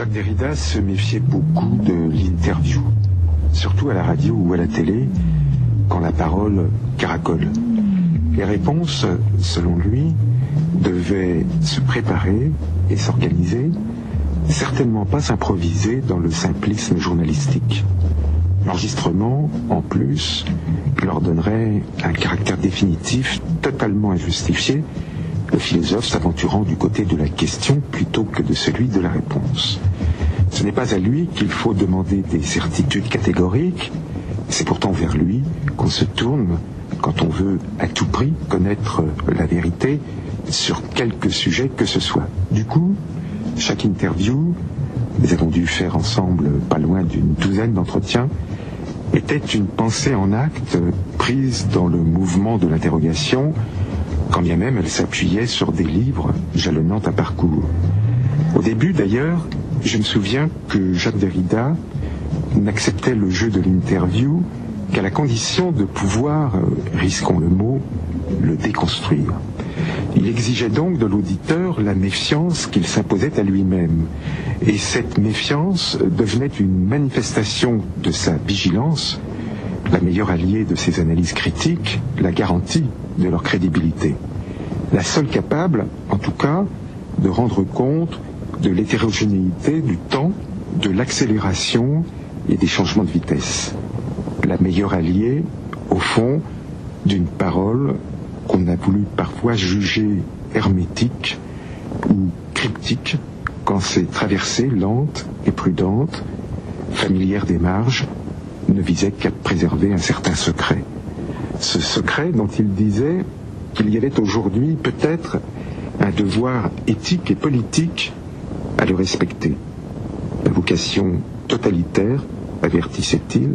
Jacques Derrida se méfiait beaucoup de l'interview, surtout à la radio ou à la télé, quand la parole caracole. Les réponses, selon lui, devaient se préparer et s'organiser, certainement pas s'improviser dans le simplisme journalistique. L'enregistrement, en plus, leur donnerait un caractère définitif totalement injustifié, le philosophe s'aventurant du côté de la question plutôt que de celui de la réponse. Ce n'est pas à lui qu'il faut demander des certitudes catégoriques, c'est pourtant vers lui qu'on se tourne quand on veut à tout prix connaître la vérité sur quelque sujet que ce soit. Du coup, chaque interview, nous avons dû faire ensemble pas loin d'une douzaine d'entretiens, était une pensée en acte prise dans le mouvement de l'interrogation, quand bien même elle s'appuyait sur des livres jalonnant un parcours. Au début d'ailleurs, je me souviens que Jacques Derrida n'acceptait le jeu de l'interview qu'à la condition de pouvoir, euh, risquons le mot, le déconstruire. Il exigeait donc de l'auditeur la méfiance qu'il s'imposait à lui-même. Et cette méfiance devenait une manifestation de sa vigilance, la meilleure alliée de ses analyses critiques, la garantie de leur crédibilité. La seule capable, en tout cas, de rendre compte de l'hétérogénéité du temps, de l'accélération et des changements de vitesse. La meilleure alliée, au fond, d'une parole qu'on a voulu parfois juger hermétique ou cryptique quand ses traversées lentes et prudentes, familières des marges, ne visaient qu'à préserver un certain secret. Ce secret dont il disait qu'il y avait aujourd'hui peut-être un devoir éthique et politique à le respecter. La vocation totalitaire, avertissait-il,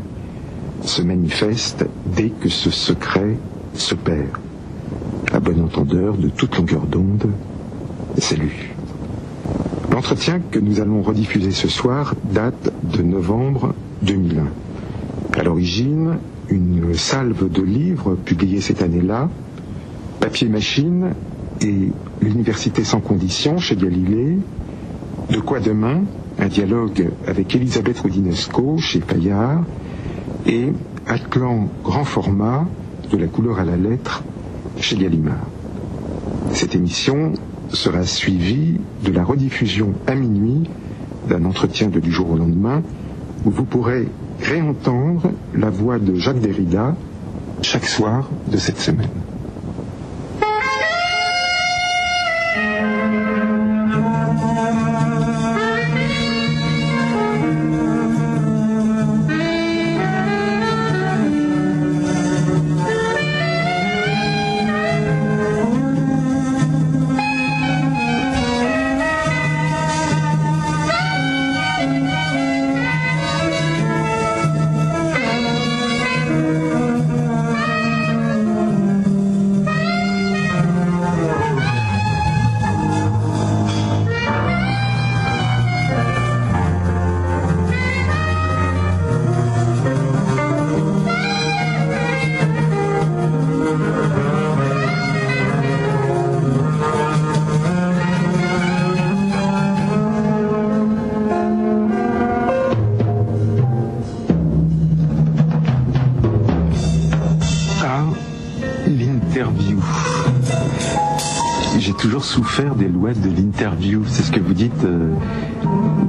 se manifeste dès que ce secret se perd. À bon entendeur de toute longueur d'onde, salut. L'entretien que nous allons rediffuser ce soir date de novembre 2001. À l'origine, une salve de livres publiés cette année-là, Papier Machine et L'Université sans condition chez Galilée, De quoi demain, un dialogue avec Elisabeth Rodinesco chez Payard, et Atlan grand format, de la couleur à la lettre, chez Gallimard. Cette émission sera suivie de la rediffusion à minuit d'un entretien de du jour au lendemain où vous pourrez réentendre la voix de Jacques Derrida chaque soir de cette semaine.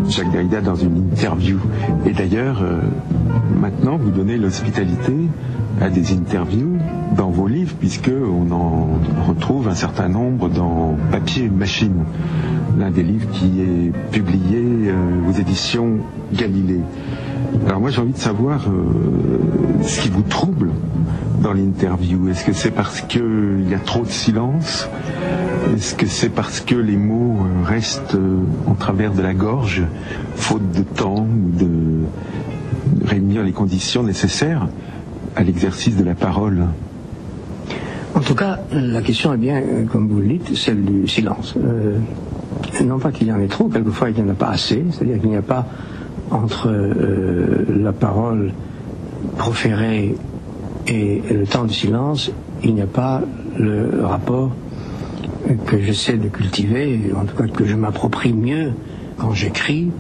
Jacques Derrida, dans une interview. Et d'ailleurs, euh, maintenant, vous donnez l'hospitalité à des interviews dans vos livres, puisque on en retrouve un certain nombre dans Papier Machine, l'un des livres qui est publié euh, aux éditions Galilée. Alors moi j'ai envie de savoir ce qui vous trouble dans l'interview. Est-ce que c'est parce qu'il y a trop de silence Est-ce que c'est parce que les mots restent en travers de la gorge, faute de temps ou de réunir les conditions nécessaires à l'exercice de la parole? En tout cas, la question est bien, comme vous le dites, celle du silence. Euh, non pas qu'il y en ait trop, quelquefois il n'y en a pas assez, c'est-à-dire qu'il n'y a pas entre euh, la parole proférée et le temps de silence, il n'y a pas le rapport que j'essaie de cultiver, en tout cas que je m'approprie mieux quand j'écris,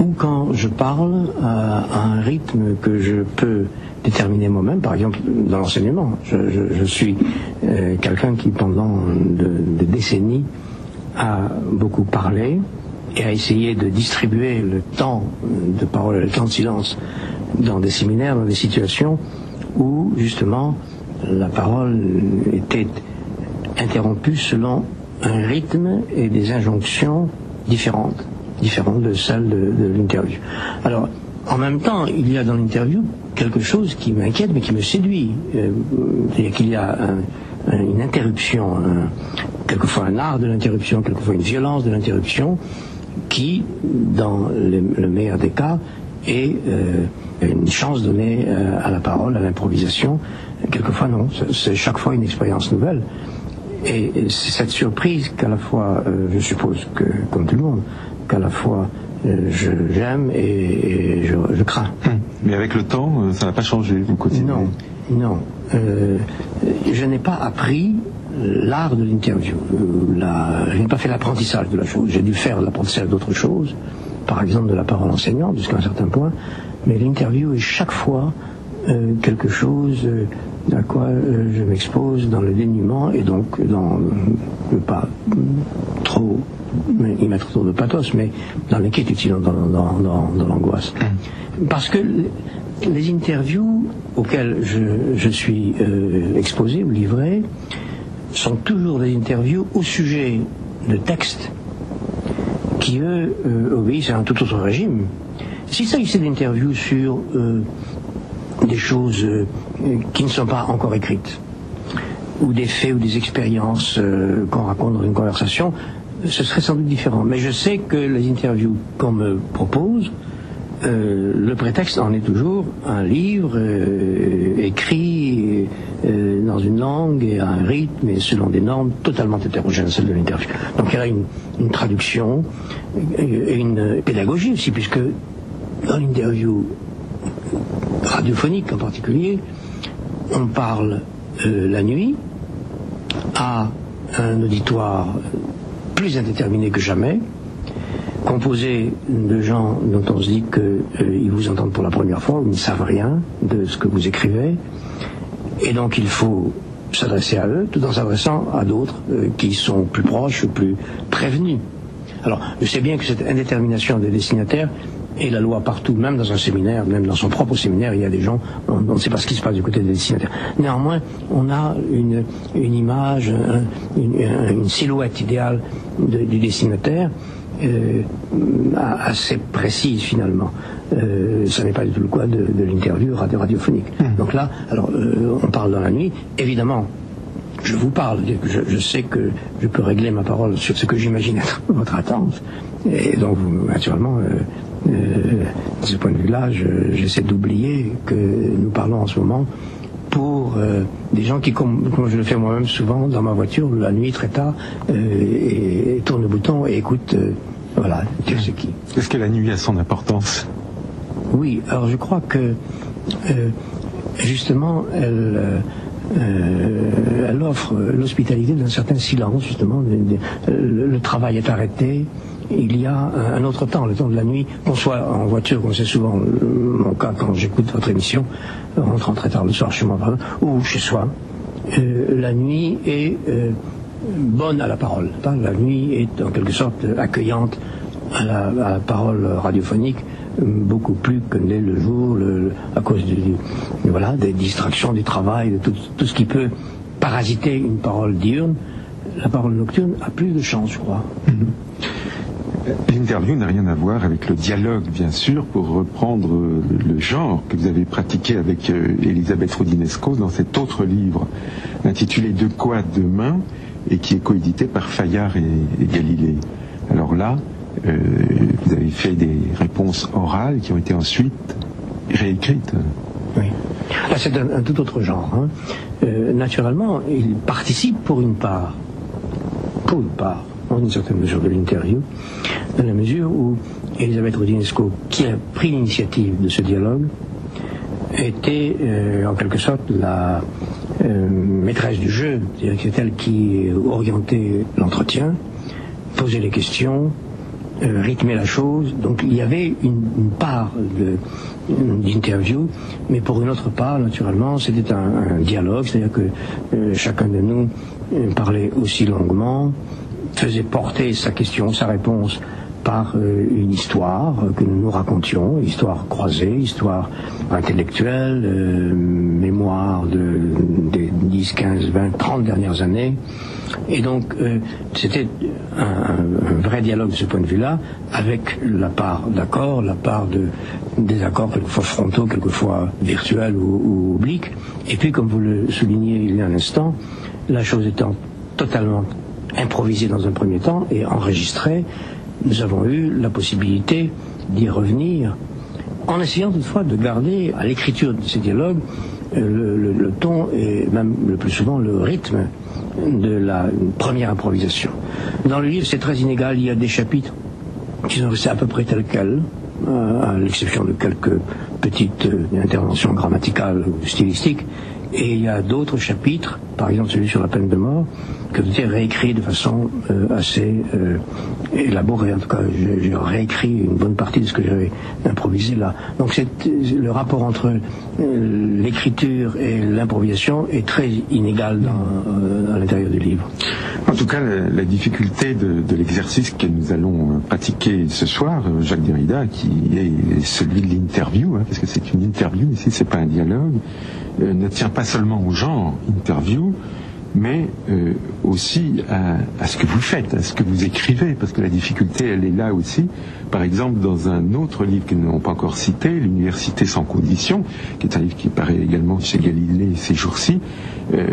ou quand je parle à, un rythme que je peux déterminer moi-même, par exemple dans l'enseignement. Je, suis euh, quelqu'un qui pendant des décennies a beaucoup parlé et a essayé de distribuer le temps de parole, le temps de silence dans des séminaires, dans des situations où justement la parole était interrompue selon un rythme et des injonctions différentes, différentes de celles de, l'interview. Alors, en même temps, il y a dans l'interview quelque chose qui m'inquiète mais qui me séduit. Euh, c'est-à-dire qu'il y a une interruption, quelquefois un art de l'interruption, quelquefois une violence de l'interruption, qui, dans le, meilleur des cas, est euh, une chance donnée euh, à la parole, à l'improvisation. Quelquefois non, c'est chaque fois une expérience nouvelle. Et c'est cette surprise qu'à la fois, euh, je suppose que, comme tout le monde, qu'à la fois euh, j'aime et, je, crains. Hum. Mais avec le temps, euh, ça n'a pas changé, vous continuez Non, non. je n'ai pas appris l'art de l'interview. je n'ai pas fait l'apprentissage de la chose. J'ai dû faire l'apprentissage d'autres choses, par exemple de la parole enseignante jusqu'à un certain point. Mais l'interview est chaque fois quelque chose à quoi euh, je m'expose dans le dénuement et donc dans ne pas trop y mettre trop de pathos, mais dans l'inquiétude, sinon dans, dans, l'angoisse. Mm. Parce que les interviews auxquelles je, suis euh, exposé ou livré sont toujours des interviews au sujet de textes qui, eux, euh, obéissent à un tout autre régime. S'il s'agissait d'interviews sur des choses euh, qui ne sont pas encore écrites, ou des faits ou des expériences euh, qu'on raconte dans une conversation, ce serait sans doute différent. Mais je sais que les interviews qu'on me propose, euh, le prétexte en est toujours un livre écrit dans une langue et à un rythme et selon des normes totalement hétérogènes, celles de l'interview. Donc il y a une, une traduction et une pédagogie aussi, puisque dans l'interview, radiophonique en particulier, on parle euh, la nuit à un auditoire plus indéterminé que jamais, composé de gens dont on se dit qu'ils euh, vous entendent pour la première fois, ils ne savent rien de ce que vous écrivez, et donc il faut s'adresser à eux tout en s'adressant à d'autres euh, qui sont plus proches, plus prévenus. Alors, je sais bien que cette indétermination des destinataires et la loi partout, même dans un séminaire, même dans son propre séminaire, il y a des gens, on, ne sait pas ce qui se passe du côté des destinataires. Néanmoins, on a une, image, une, silhouette idéale du destinataire euh, assez précise finalement. Euh, ça n'est pas du tout le cas de, l'interview radio radiophonique. Hmm. Donc là, alors euh, on parle dans la nuit, évidemment. Je vous parle, je, je sais que je peux régler ma parole sur ce que j'imagine être votre attente. Et donc, vous, naturellement, euh, de ce point de vue-là, j'essaie d'oublier que nous parlons en ce moment pour euh, des gens qui, comme, je le fais moi-même souvent dans ma voiture, la nuit très tard, euh, et, tourne le bouton et écoute, voilà, Dieu sait qui. Est-ce que la nuit a son importance? Oui, alors je crois que justement, elle, elle offre l'hospitalité d'un certain silence, justement. le, travail est arrêté, il y a un autre temps, le temps de la nuit, qu'on soit en voiture, comme c'est souvent mon cas quand j'écoute votre émission, en rentrant très tard le soir chez moi, ou chez soi. Euh, la nuit est euh, bonne à la parole. La nuit est en quelque sorte accueillante à la, parole radiophonique, beaucoup plus que n'est le jour, à cause voilà, des distractions, du travail, de tout, ce qui peut parasiter une parole diurne. La parole nocturne a plus de chance, je crois. Mm-hmm. L'interview n'a rien à voir avec le dialogue, bien sûr, pour reprendre le genre que vous avez pratiqué avec euh, Elisabeth Rodinesco dans cet autre livre intitulé De quoi demain et qui est coédité par Fayard et, Galilée. Alors là, euh, vous avez fait des réponses orales qui ont été ensuite réécrites. Oui. Là, c'est un, tout autre genre. Hein. Euh, naturellement, il participe pour une part, pour une part, dans une certaine mesure de l'interview, dans la mesure où Elisabeth Rodinesco, qui a pris l'initiative de ce dialogue, était euh, en quelque sorte la euh, maîtresse du jeu, c'est-à-dire c'est elle qui orientait l'entretien, posait les questions, rythmer la chose. Donc il y avait une, part d'interview, mais pour une autre part, naturellement, c'était un, dialogue, c'est-à-dire que chacun de nous parlait aussi longuement, faisait porter sa question, sa réponse par euh, une histoire que nous nous racontions, histoire croisée, histoire intellectuelle, euh, mémoire de, des 10, 15, 20, 30 dernières années. Et donc, euh, c'était un, vrai dialogue de ce point de vue-là, avec la part d'accord, la part de désaccords, quelquefois frontaux, quelquefois virtuels ou, ou obliques. Et puis, comme vous le soulignez il y a un instant, la chose étant totalement improvisée dans un premier temps et enregistrée, nous avons eu la possibilité d'y revenir, en essayant toutefois de garder à l'écriture de ces dialogues euh, le, ton et même le plus souvent le rythme de la première improvisation. Dans le livre, c'est très inégal, il y a des chapitres qui sont restés à peu près tels quels, euh, à l'exception de quelques petites euh, interventions grammaticales ou stylistiques, et il y a d'autres chapitres, par exemple celui sur la peine de mort, que j'ai réécrit de façon euh, assez euh, élaborée. En tout cas, j'ai réécrit une bonne partie de ce que j'avais improvisé là. Donc c'est le rapport entre euh, l'écriture et l'improvisation est très inégal dans, à l'intérieur du livre. En tout cas, la, difficulté de, de l'exercice que nous allons pratiquer ce soir, Jacques Derrida, qui est celui de l'interview, hein, parce que c'est une interview ici, c'est pas un dialogue. Euh, ne tient pas seulement au genre interview, mais euh, aussi à, ce que vous faites, à ce que vous écrivez, parce que la difficulté, elle est là aussi. Par exemple, dans un autre livre que nous n'avons pas encore cité, L'Université sans condition, qui est un livre qui paraît également chez Galilée ces jours-ci, euh,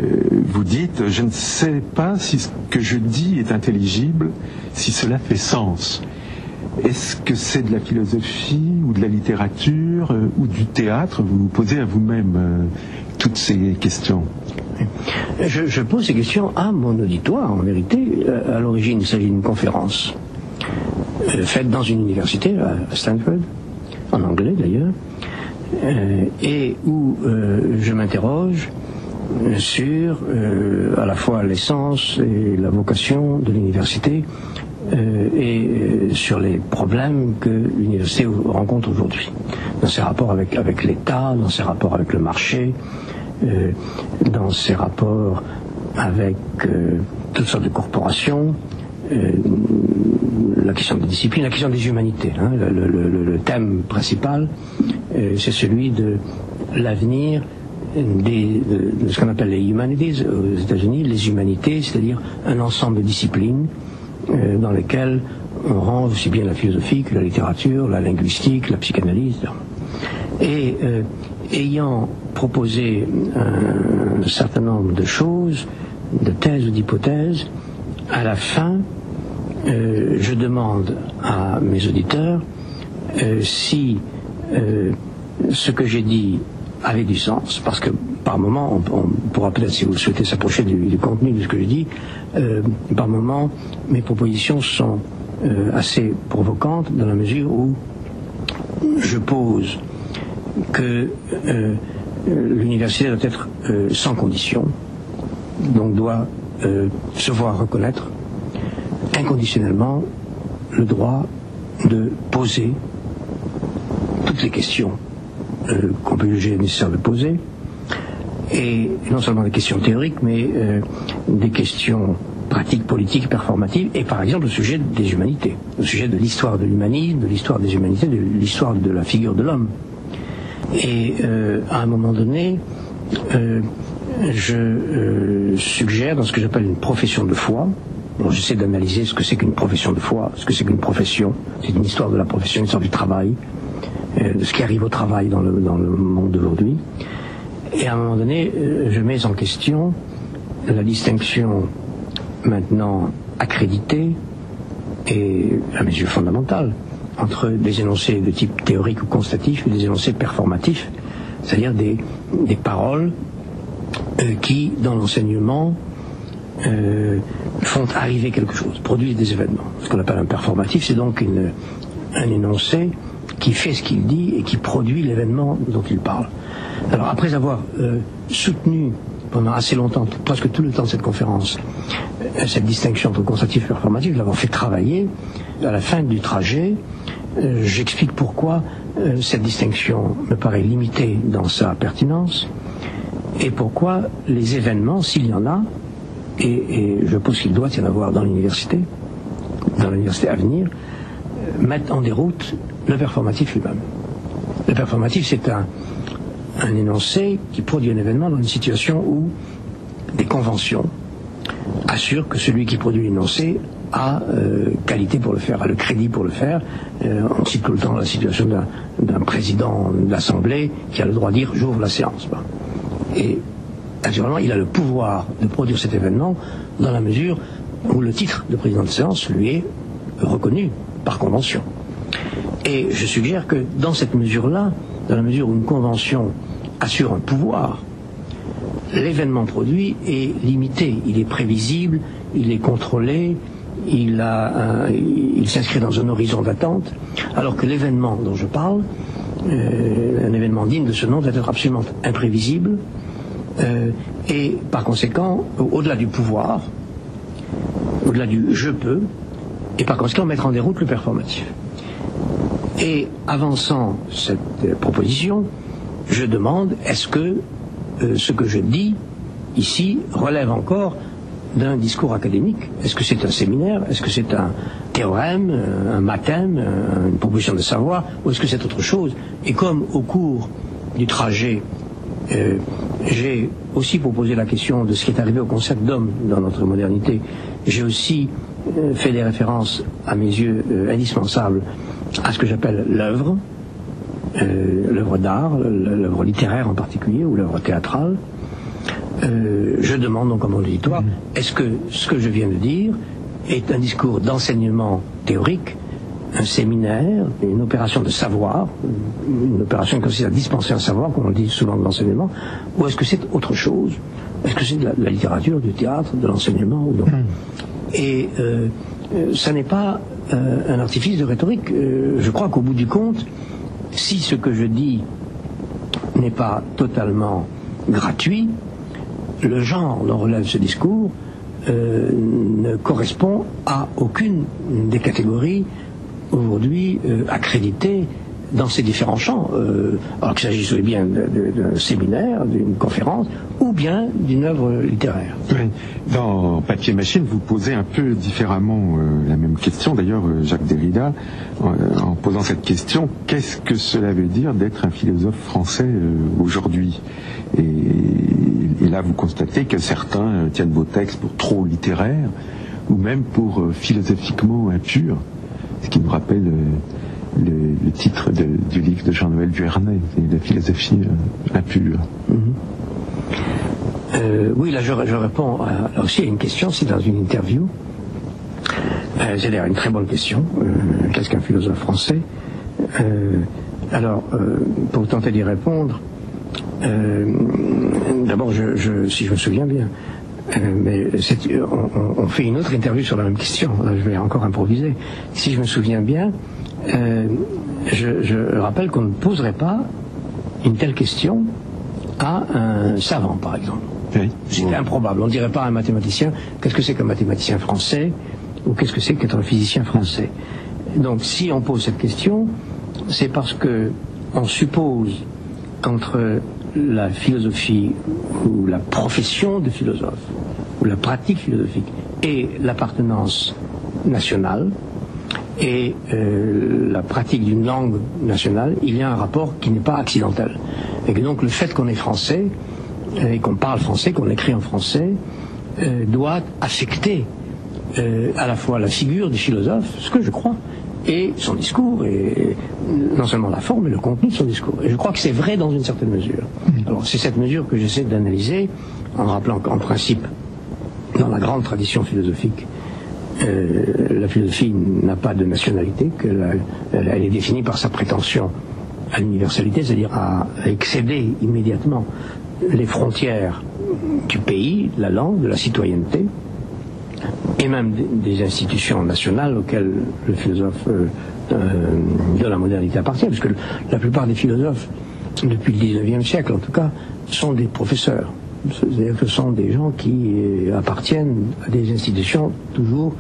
vous dites, je ne sais pas si ce que je dis est intelligible, si cela fait sens. Est-ce que c'est de la philosophie ou de la littérature euh, ou du théâtre? Vous vous posez à vous-même toutes ces questions. Je, pose ces questions à mon auditoire, en vérité. Euh, à l'origine, il s'agit d'une conférence faite dans une université, à Stanford, en anglais d'ailleurs, et où je m'interroge sur à la fois l'essence et la vocation de l'université euh, et euh, sur les problèmes que l'université rencontre aujourd'hui, dans ses rapports avec l'État, dans ses rapports avec le marché, euh, dans ses rapports avec toutes sortes de corporations, la question des disciplines, la question des humanités. Hein, le, thème principal, c'est celui de l'avenir de, ce qu'on appelle les humanities aux États-Unis, les humanités, c'est-à-dire un ensemble de disciplines euh, dans lesquels on range aussi bien la philosophie que la littérature, la linguistique, la psychanalyse. Et euh, ayant proposé un, certain nombre de choses, de thèses ou d'hypothèses, à la fin, euh, je demande à mes auditeurs si ce que j'ai dit avait du sens, parce que par moment, on, pourra peut-être, si vous le souhaitez, s'approcher du, contenu de ce que je dis, euh, par moment, mes propositions sont euh, assez provocantes dans la mesure où je pose que euh, l'université doit être sans condition, donc doit se voir reconnaître inconditionnellement le droit de poser toutes les questions qu'on peut juger nécessaire de poser, et non seulement des questions théoriques, mais euh, des questions pratiques, politiques, performatives, et par exemple le sujet des humanités, le sujet de l'histoire de l'humanisme, de l'histoire des humanités, de l'histoire de la figure de l'homme. Et euh, à un moment donné, euh, je suggère dans ce que j'appelle une profession de foi, Bon, j'essaie d'analyser ce que c'est qu'une profession de foi, ce que c'est qu'une profession. C'est une histoire de la profession, une histoire du travail, de ce qui arrive au travail dans le, dans le monde d'aujourd'hui. Et à un moment donné, euh, je mets en question la distinction maintenant accréditée et à mes yeux fondamentale entre des énoncés de type théorique ou constatif et des énoncés performatifs, c'est-à-dire des, des paroles euh, qui, dans l'enseignement, euh, font arriver quelque chose, produisent des événements. Ce qu'on appelle un performatif, c'est donc une, un énoncé qui fait ce qu'il dit et qui produit l'événement dont il parle. Alors après avoir euh, soutenu pendant assez longtemps, presque tout le temps de cette conférence, cette distinction entre constatif et performatif, l'avoir fait travailler, à la fin du trajet, j'explique pourquoi euh, cette distinction me paraît limitée dans sa pertinence et pourquoi les événements, s'il y en a, et, je pense qu'il doit y en avoir dans l'université, dans l'université à venir, euh, mettent en déroute le performatif lui-même. Le performatif, c'est un, un énoncé qui produit un événement dans une situation où des conventions assurent que celui qui produit l'énoncé a euh, qualité pour le faire, a le crédit pour le faire. Euh, on cite tout le temps la situation d'un président d'assemblée qui a le droit de dire j'ouvre la séance. Et naturellement, il a le pouvoir de produire cet événement dans la mesure où le titre de président de séance lui est reconnu par convention. Et je suggère que dans cette mesure-là, dans la mesure où une convention assure un pouvoir, l'événement produit est limité, il est prévisible, il est contrôlé, il, s'inscrit dans un horizon d'attente, alors que l'événement dont je parle, euh, un événement digne de ce nom, doit être absolument imprévisible, euh, et par conséquent, au-delà du pouvoir, au-delà du je peux, et par conséquent mettre en déroute le performatif. Et avançant cette proposition, je demande est-ce que euh, ce que je dis ici relève encore d'un discours académique. Est-ce que c'est un séminaire? Est-ce que c'est un théorème, un mathème, une proposition de savoir? Ou est-ce que c'est autre chose? Et comme au cours du trajet, euh, j'ai aussi proposé la question de ce qui est arrivé au concept d'homme dans notre modernité, j'ai aussi euh, fait des références, à mes yeux, indispensables à ce que j'appelle l'œuvre, euh, l'œuvre d'art, l'œuvre littéraire en particulier, ou l'œuvre théâtrale. Euh, je demande donc à mon auditoire, mm. est-ce que ce que je viens de dire est un discours d'enseignement théorique, un séminaire, une opération de savoir, une opération qui consiste à dispenser un savoir, comme on dit souvent de l'enseignement, ou est-ce que c'est autre chose? Est-ce que c'est de, la, littérature, du théâtre, de l'enseignement ou non? Mm. Et euh, ça n'est pas un artifice de rhétorique. je crois qu'au bout du compte, si ce que je dis n'est pas totalement gratuit, le genre dont relève ce discours euh, ne correspond à aucune des catégories aujourd'hui euh, accréditées dans ces différents champs, euh, alors qu'il s'agisse bien d'un séminaire, d'une conférence, ou bien d'une œuvre littéraire. Dans Papier Machine, vous posez un peu différemment euh, la même question. D'ailleurs, euh, Jacques Derrida, en, posant cette question, qu'est-ce que cela veut dire d'être un philosophe français aujourd'hui? Et, là, vous constatez que certains tiennent vos textes pour trop littéraires, ou même pour philosophiquement impurs, ce qui me rappelle le, titre du livre de Jean-Noël Duvernet, la philosophie euh, impure. Mhm. Euh, oui, là je, réponds aussi à une question, c'est dans une interview. Euh, c'est d'ailleurs une très bonne question. Qu'est-ce qu'un philosophe français Alors, pour tenter d'y répondre, d'abord, si je me souviens bien, mais on, on, fait une autre interview sur la même question. Là, je vais encore improviser. Si je me souviens bien, euh, je, rappelle qu'on ne poserait pas une telle question à un savant, par exemple. C'est improbable. On ne dirait pas à un mathématicien qu'est-ce que c'est qu'un mathématicien français ou qu'est-ce que c'est qu'être un physicien français. Donc, si on pose cette question, c'est parce que on suppose qu'entre la philosophie ou la profession de philosophe ou la pratique philosophique et l'appartenance nationale, et euh, la pratique d'une langue nationale, il y a un rapport qui n'est pas accidentel. Et que donc le fait qu'on est français, euh, et qu'on parle français, qu'on écrit en français, euh, doit affecter à la fois la figure du philosophe, ce que je crois, et son discours, et non seulement la forme, mais le contenu de son discours. Et je crois que c'est vrai dans une certaine mesure. Mmh. Alors c'est cette mesure que j'essaie d'analyser en rappelant qu'en principe, dans la grande tradition philosophique, la philosophie n'a pas de nationalité, qu'elle elle est définie par sa prétention à l'universalité, c'est-à-dire à, excéder immédiatement les frontières du pays, de la langue, de la citoyenneté, et même des, institutions nationales auxquelles le philosophe euh, euh, de la modernité appartient, parce que la plupart des philosophes, depuis le XIXe siècle en tout cas, sont des professeurs. Ce sont des gens qui appartiennent à des institutions toujours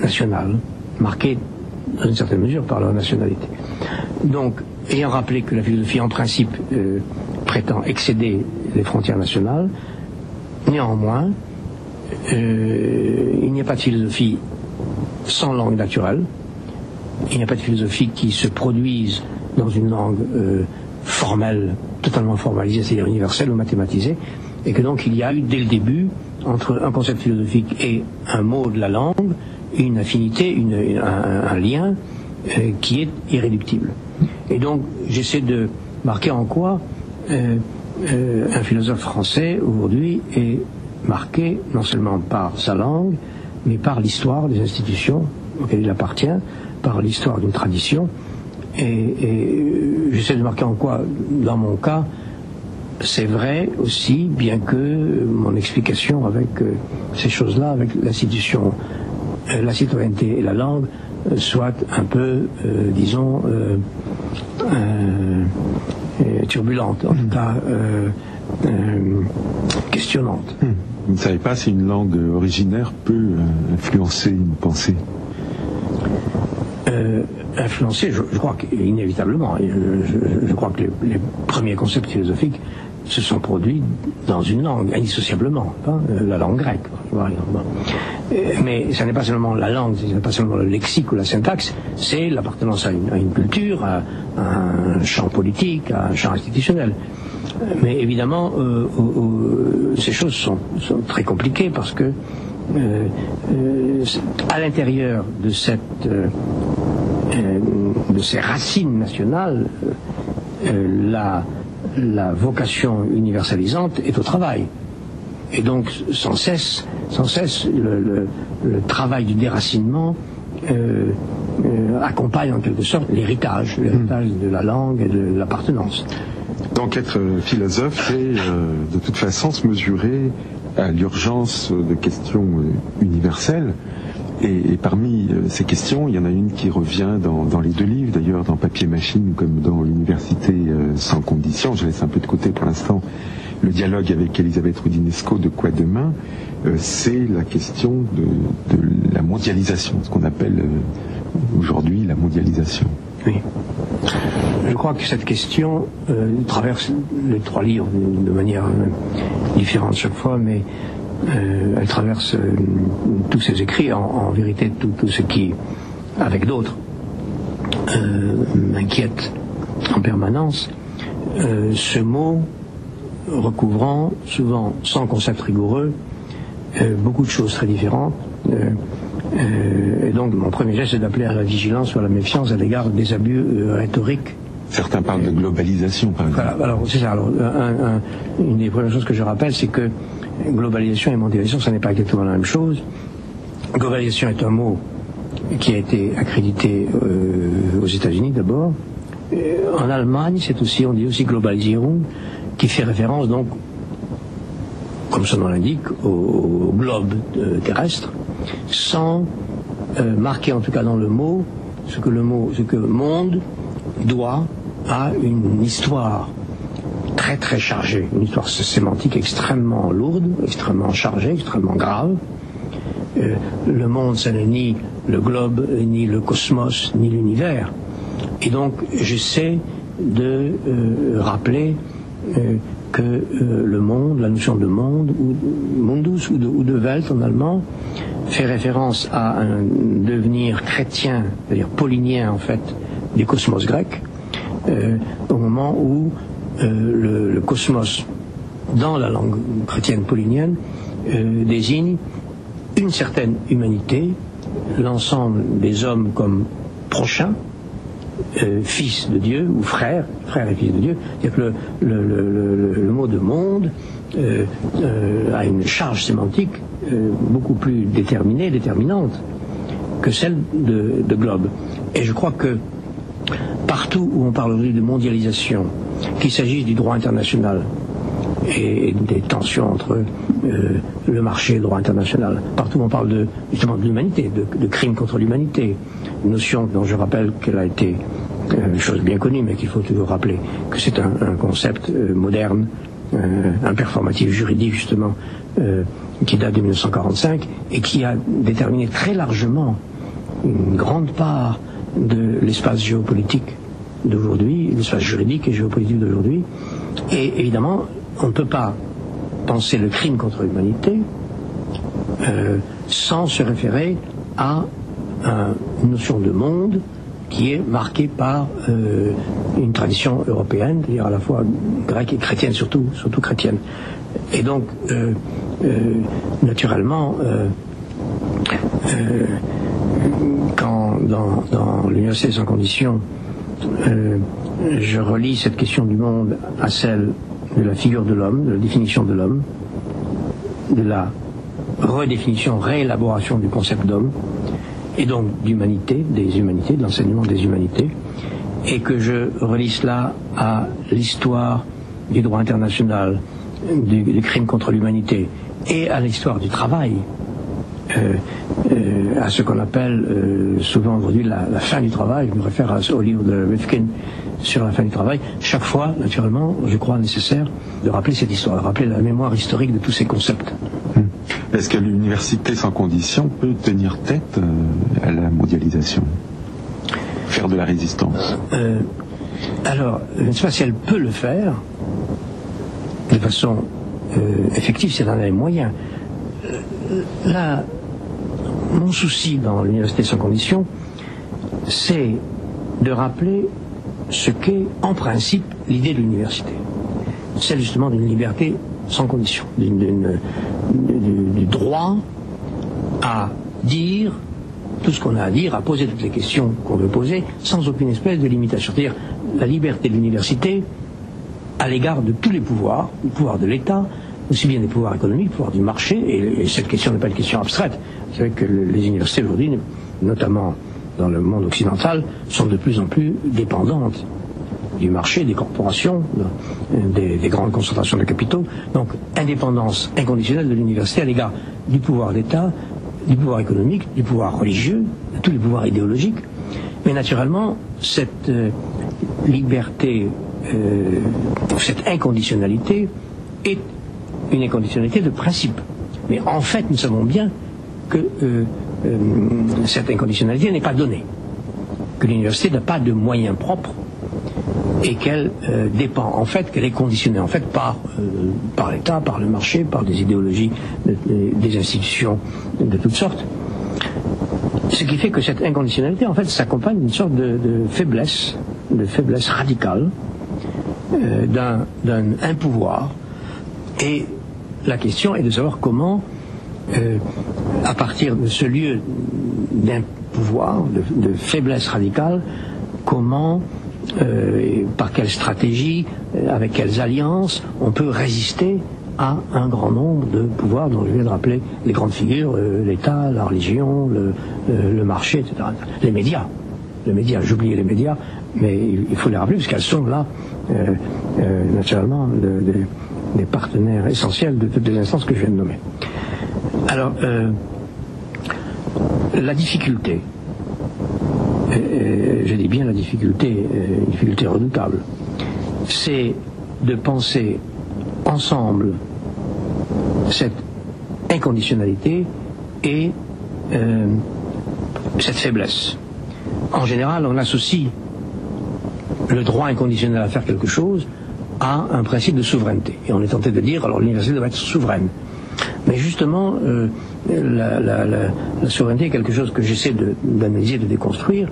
nationales, marquées dans une certaine mesure, par leur nationalité. Donc, ayant rappelé que la philosophie, en principe, euh, prétend excéder les frontières nationales, néanmoins, euh, il n'y a pas de philosophie sans langue naturelle, il n'y a pas de philosophie qui se produise dans une langue euh, formelle, totalement formalisée, c'est-à-dire universelle ou mathématisée, et que donc il y a eu dès le début, entre un concept philosophique et un mot de la langue, une affinité, une, un, lien euh, qui est irréductible. Et donc j'essaie de marquer en quoi euh, un philosophe français aujourd'hui est marqué non seulement par sa langue, mais par l'histoire des institutions auxquelles il appartient, par l'histoire d'une tradition. Et j'essaie de marquer en quoi, dans mon cas, c'est vrai aussi, bien que mon explication avec euh, ces choses-là, avec l'institution, euh, la citoyenneté et la langue, euh, soit un peu, disons, turbulente, en tout cas questionnante. Hmm. Vous ne savez pas si une langue originaire peut influencer une pensée? Euh, influencé, je, crois qu'inévitablement. Je, je, crois que les, premiers concepts philosophiques se sont produits dans une langue, indissociablement, hein, euh, la langue grecque, par exemple. Euh, mais ce n'est pas seulement la langue, ce n'est pas seulement le lexique ou la syntaxe, c'est l'appartenance à une, culture, à, un champ politique, à un champ institutionnel. Mais évidemment, ces choses sont, très compliquées parce que euh, euh, à l'intérieur de cette euh, de ces racines nationales, la, la vocation universalisante est au travail. Et donc, sans cesse, sans cesse le, travail du déracinement accompagne en quelque sorte l'héritage, l'héritage de la langue et de l'appartenance. Donc être philosophe, c'est de toute façon se mesurer à l'urgence de questions euh, universelles. Et, parmi euh, ces questions, il y en a une qui revient dans, les deux livres, d'ailleurs dans Papier Machine comme dans l'Université euh, sans condition. Je laisse un peu de côté pour l'instant le dialogue avec Elisabeth Rudinesco de Quoi demain? c'est la question de, la mondialisation, ce qu'on appelle aujourd'hui la mondialisation. Oui. Je crois que cette question euh, traverse les trois livres de manière euh, différente chaque fois, mais euh, elle traverse tous ses écrits, en, vérité tout, ce qui, avec d'autres, m'inquiète en permanence. ce mot recouvrant, souvent sans concept rigoureux, beaucoup de choses très différentes. et donc mon premier geste, c'est d'appeler à la vigilance ou à la méfiance à l'égard des abus rhétoriques Certains parlent de globalisation, par exemple. Voilà, alors c'est ça. Alors, une des premières choses que je rappelle, c'est que globalisation et mondialisation, ce n'est pas exactement la même chose. Globalisation est un mot qui a été accrédité euh, aux États-Unis d'abord. Euh, en Allemagne, c'est aussi, on dit aussi Globalisierung, qui fait référence donc, comme son nom l'indique, au, globe euh, terrestre, sans marquer en tout cas dans le mot ce que le mot, ce que monde doit à une histoire très très chargée, une histoire sémantique extrêmement lourde, extrêmement chargée, extrêmement grave. Euh, le monde, ça n'est ni le globe, ni le cosmos, ni l'univers. Et donc, j'essaie de euh, rappeler euh, que le monde, la notion de monde, ou mundus ou de, Welt en allemand, fait référence à un devenir chrétien, c'est-à-dire paulinien en fait, du cosmos grec, euh, au moment où euh, le, cosmos, dans la langue chrétienne paulinienne, euh, désigne une certaine humanité, l'ensemble des hommes comme prochains, fils de Dieu ou frères, frères et fils de Dieu. C'est-à-dire que le, mot de monde a une charge sémantique beaucoup plus déterminée, déterminante que celle de, de globe. Et je crois que partout où on parle aujourd'hui de mondialisation, qu'il s'agisse du droit international et des tensions entre euh, le marché et le droit international, partout on parle de, justement de l'humanité, de, crimes contre l'humanité, notion dont je rappelle qu'elle a été euh, une chose bien connue, mais qu'il faut toujours rappeler que c'est un, concept euh, moderne, un performatif juridique justement, qui date de 1945 et qui a déterminé très largement une grande part de l'espace géopolitique d'aujourd'hui, l'espace juridique et géopolitique d'aujourd'hui. Et évidemment, on ne peut pas penser le crime contre l'humanité euh, sans se référer à une notion de monde qui est marquée par euh, une tradition européenne, c'est-à-dire à la fois grecque et chrétienne, surtout, surtout chrétienne. Et donc, euh, naturellement, quand dans, dans l'université sans condition, je relis cette question du monde à celle de la figure de l'homme, de la définition de l'homme, de la redéfinition, réélaboration du concept d'homme, et donc d'humanité, des humanités, de l'enseignement des humanités, et que je relis cela à l'histoire du droit international, du, crime contre l'humanité, et à l'histoire du travail, euh, euh, à ce qu'on appelle euh, souvent aujourd'hui la, la, fin du travail. Je me réfère au livre de Rifkin sur la fin du travail. Chaque fois, naturellement, je crois nécessaire de rappeler cette histoire, de rappeler la mémoire historique de tous ces concepts. Hmm. Est-ce que l'université sans condition peut tenir tête à la mondialisation? Faire de la résistance? Alors, je ne sais pas si elle peut le faire de façon effective, c'est un des moyens. Là, mon souci dans l'université sans condition, c'est de rappeler ce qu'est en principe l'idée de l'université. Celle justement d'une liberté sans condition, du, droit à dire tout ce qu'on a à dire, à poser toutes les questions qu'on veut poser, sans aucune espèce de limitation. C'est-à-dire la liberté de l'université à l'égard de tous les pouvoirs, le pouvoir de l'État, aussi bien des pouvoirs économiques, le pouvoir du marché, et, cette question n'est pas une question abstraite. Vous savez que les universités aujourd'hui, notamment dans le monde occidental, sont de plus en plus dépendantes du marché, des corporations, des, des, grandes concentrations de capitaux. Donc, indépendance inconditionnelle de l'université à l'égard du pouvoir d'État, du pouvoir économique, du pouvoir religieux, de tous les pouvoirs idéologiques. Mais naturellement, cette euh, liberté, euh, cette inconditionnalité est une inconditionnalité de principe. Mais en fait, nous savons bien que euh, euh, cette inconditionnalité n'est pas donnée, que l'université n'a pas de moyens propres et qu'elle euh, dépend en fait, qu'elle est conditionnée en fait par, par l'État, par le marché, par des idéologies, des institutions de toutes sortes. Ce qui fait que cette inconditionnalité en fait s'accompagne d'une sorte de, faiblesse, de faiblesse radicale d'un pouvoir et la question est de savoir comment, euh, à partir de ce lieu d'un pouvoir, de, faiblesse radicale, comment, euh, par quelle stratégie, euh, avec quelles alliances, on peut résister à un grand nombre de pouvoirs dont je viens de rappeler les grandes figures, l'État, la religion, le, marché, etc. Les médias. Les médias, j'oubliais les médias, mais il faut les rappeler parce qu'elles sont là, naturellement, des partenaires essentiels de toutes les instances que je viens de nommer. Alors, euh, la difficulté, je dis bien la difficulté, euh, une difficulté redoutable, c'est de penser ensemble cette inconditionnalité et euh, cette faiblesse. En général, on associe le droit inconditionnel à faire quelque chose un principe de souveraineté. Et on est tenté de dire, alors l'université doit être souveraine. Mais justement, euh, la, souveraineté est quelque chose que j'essaie d'analyser, de, déconstruire,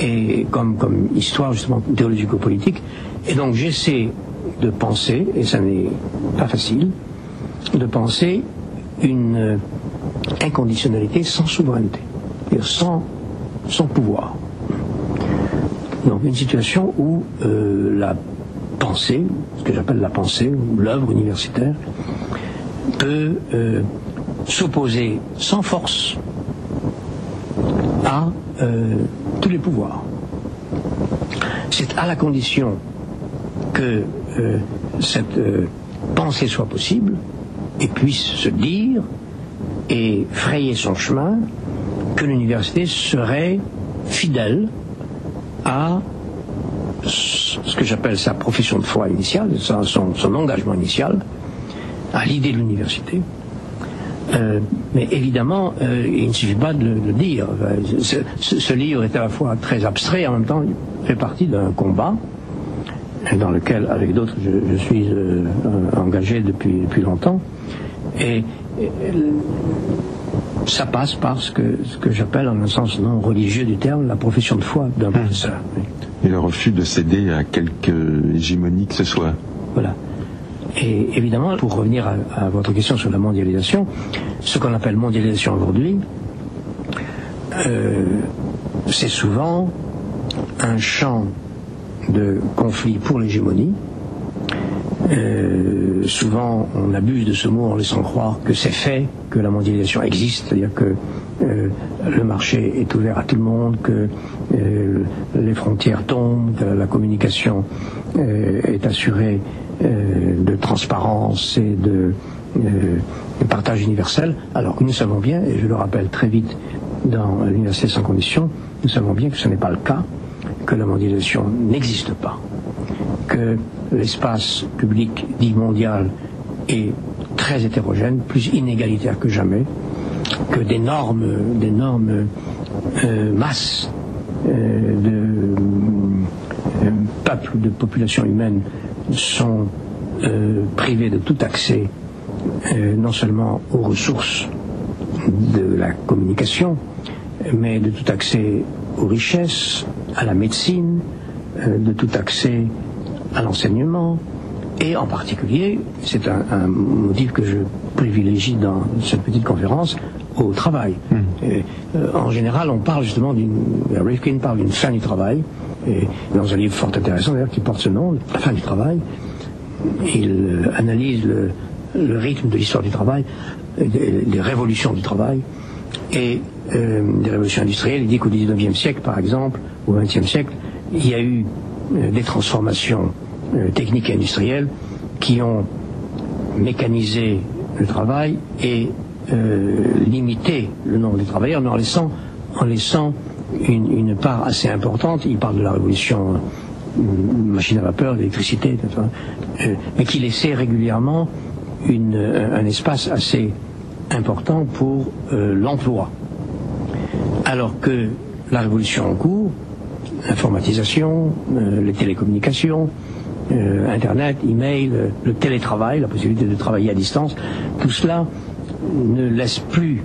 et comme, comme histoire justement théologico-politique. Et donc j'essaie de penser, et ça n'est pas facile, de penser une inconditionnalité sans souveraineté, sans, sans pouvoir. Donc une situation où euh, la pensée, ce que j'appelle la pensée, ou l'œuvre universitaire, peut euh, s'opposer sans force à euh, tous les pouvoirs. C'est à la condition que euh, cette pensée soit possible et puisse se dire et frayer son chemin que l'université serait fidèle à ce que j'appelle sa profession de foi initiale, son, engagement initial, à l'idée de l'université, euh, mais évidemment, il ne suffit pas de le, dire. Ce, livre est à la fois très abstrait, en même temps, fait partie d'un combat dans lequel, avec d'autres, je, suis engagé depuis, depuis longtemps. Et, ça passe par ce que, ce que j'appelle, en un sens non religieux du terme, la profession de foi d'un professeur. Et le refus de céder à quelque hégémonie que ce soit. Voilà. Et évidemment, pour revenir à, votre question sur la mondialisation, ce qu'on appelle mondialisation aujourd'hui, euh, c'est souvent un champ de conflit pour l'hégémonie, euh, souvent, on abuse de ce mot en laissant croire que c'est fait, que la mondialisation existe, c'est-à-dire que euh, le marché est ouvert à tout le monde, que les frontières tombent, la communication est assurée de transparence et de, partage universel, alors nous savons bien, et je le rappelle très vite dans l'université sans condition, nous savons bien que ce n'est pas le cas, que la mondialisation n'existe pas, que l'espace public dit mondial est très hétérogène, plus inégalitaire que jamais, que euh, masses euh, de euh, peuples, de populations humaines sont privés de tout accès, non seulement aux ressources de la communication, mais de tout accès aux richesses, à la médecine, de tout accès à l'enseignement, et en particulier, c'est un, motif que je privilégie dans cette petite conférence, au travail. Hmm. Euh, en général, on parle justement d'une. Rifkin parle d'une fin du travail, et dans un livre fort intéressant d'ailleurs qui porte ce nom, La fin du travail, il euh, analyse le, rythme de l'histoire du travail, des, révolutions du travail, et euh, des révolutions industrielles. Il dit qu'au XIXe siècle, par exemple, au XXe siècle, il y a eu euh, des transformations euh, techniques et industrielles qui ont mécanisé le travail et euh, limité le nombre de travailleurs en laissant, en laissant une, part assez importante. Il parle de la révolution machine à vapeur, d'électricité, mais qui laissait régulièrement un espace assez important pour l'emploi. Alors que la révolution en cours l'informatisation, euh, les télécommunications, euh, Internet, email, euh, le télétravail, la possibilité de travailler à distance, tout cela ne laisse plus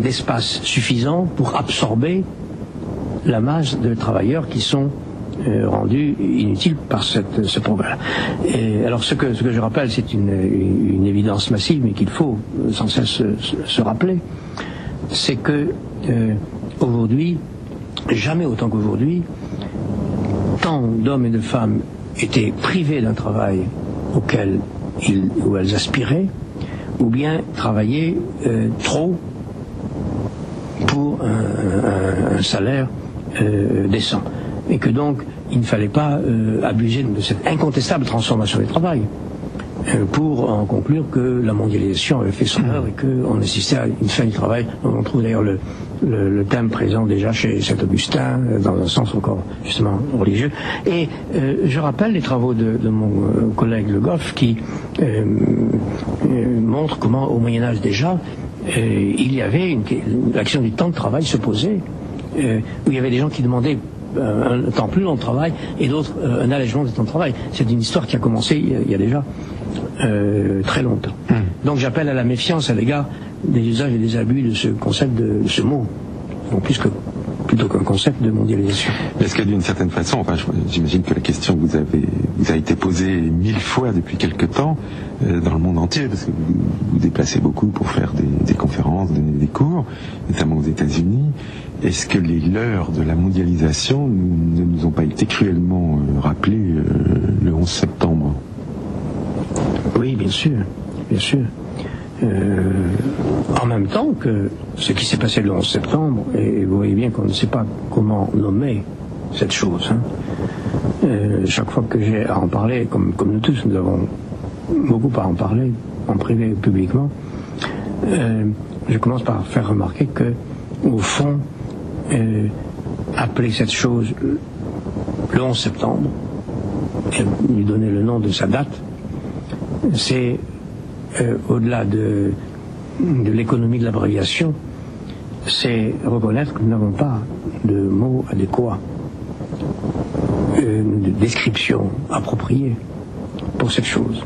d'espace suffisant pour absorber la masse de travailleurs qui sont rendus inutiles par cette, ce progrès. Et alors ce que, je rappelle, c'est une, évidence massive, mais qu'il faut sans cesse se, rappeler, c'est que aujourd'hui, jamais autant qu'aujourd'hui, tant d'hommes et de femmes étaient privés d'un travail auquel ou elles aspiraient, ou bien travaillaient euh, trop pour un, salaire euh, décent. Et que donc, il ne fallait pas euh, abuser de cette incontestable transformation du travail pour en conclure que la mondialisation avait fait son œuvre et qu'on assistait à une fin du travail. On trouve d'ailleurs le, le, thème présent déjà chez Saint-Augustin, euh, dans un sens encore justement religieux. Et euh, je rappelle les travaux de, mon euh, collègue Le Goff qui euh, montre comment au Moyen Âge déjà, il y avait l'action du temps de travail se posait, où il y avait des gens qui demandaient un temps plus long de travail et d'autres un allègement du temps de travail. C'est une histoire qui a commencé il y a déjà très longtemps. Hmm. Donc j'appelle à la méfiance à l'égard des usages et des abus de ce concept, de, ce mot, non plus que plutôt qu'un concept de mondialisation. Est-ce que d'une certaine façon, enfin, j'imagine que la question vous avez vous a été posée mille fois depuis quelque temps euh, dans le monde entier, parce que vous vous déplacez beaucoup pour faire des, conférences, donner des cours, notamment aux États-Unis. Est-ce que les leurs de la mondialisation ne nous ont pas été cruellement euh, rappelés euh, le 11 septembre? Oui, bien sûr, bien sûr. Euh, en même temps que ce qui s'est passé le 11 septembre, et vous voyez bien qu'on ne sait pas comment nommer cette chose. Hein. Euh, chaque fois que j'ai à en parler, comme, comme nous tous, nous avons beaucoup à en parler, en privé ou publiquement, euh, je commence par faire remarquer que, au fond, appeler cette chose le 11 septembre, et lui donner le nom de sa date, c'est au-delà de, de l'économie de l'abréviation, c'est reconnaître que nous n'avons pas de mots adéquats, de description appropriée pour cette chose,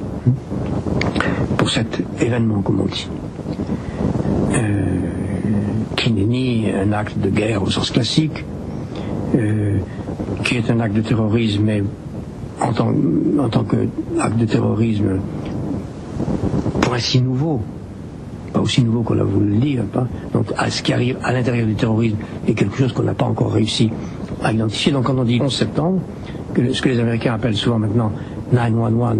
pour cet événement, comme on dit, euh, qui n'est ni un acte de guerre au sens classique, euh, qui est un acte de terrorisme, mais en tant, en tant qu'acte de terrorisme, pour ainsi nouveau, pas aussi nouveau qu'on a voulu le dire, donc à ce qui arrive à l'intérieur du terrorisme est quelque chose qu'on n'a pas encore réussi à identifier. Donc quand on dit 11 septembre, ce que les Américains appellent souvent maintenant 911,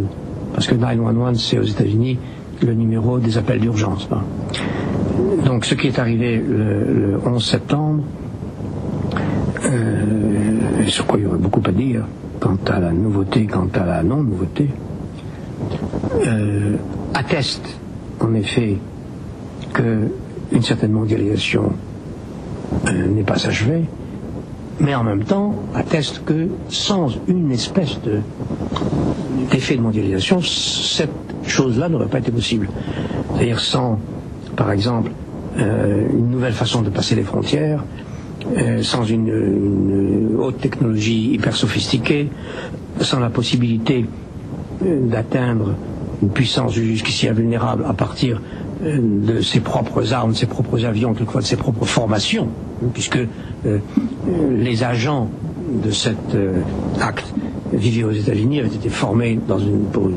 parce que 911 c'est aux États-Unis le numéro des appels d'urgence. Donc ce qui est arrivé le, 11 septembre, euh, et sur quoi il y aurait beaucoup à dire, quant à la nouveauté, quant à la non-nouveauté, euh, atteste en effet qu'une certaine mondialisation euh, n'est pas achevée, mais en même temps atteste que sans une espèce d'effet de, mondialisation, cette chose-là n'aurait pas été possible. C'est-à-dire sans, par exemple, euh, une nouvelle façon de passer les frontières, euh, sans une, une, haute technologie hyper sophistiquée, sans la possibilité d'atteindre une puissance jusqu'ici invulnérable à partir de ses propres armes, de ses propres avions, quelquefois de ses propres formations, puisque euh, les agents de cet euh, acte vivaient aux États-Unis, avaient été formés pour une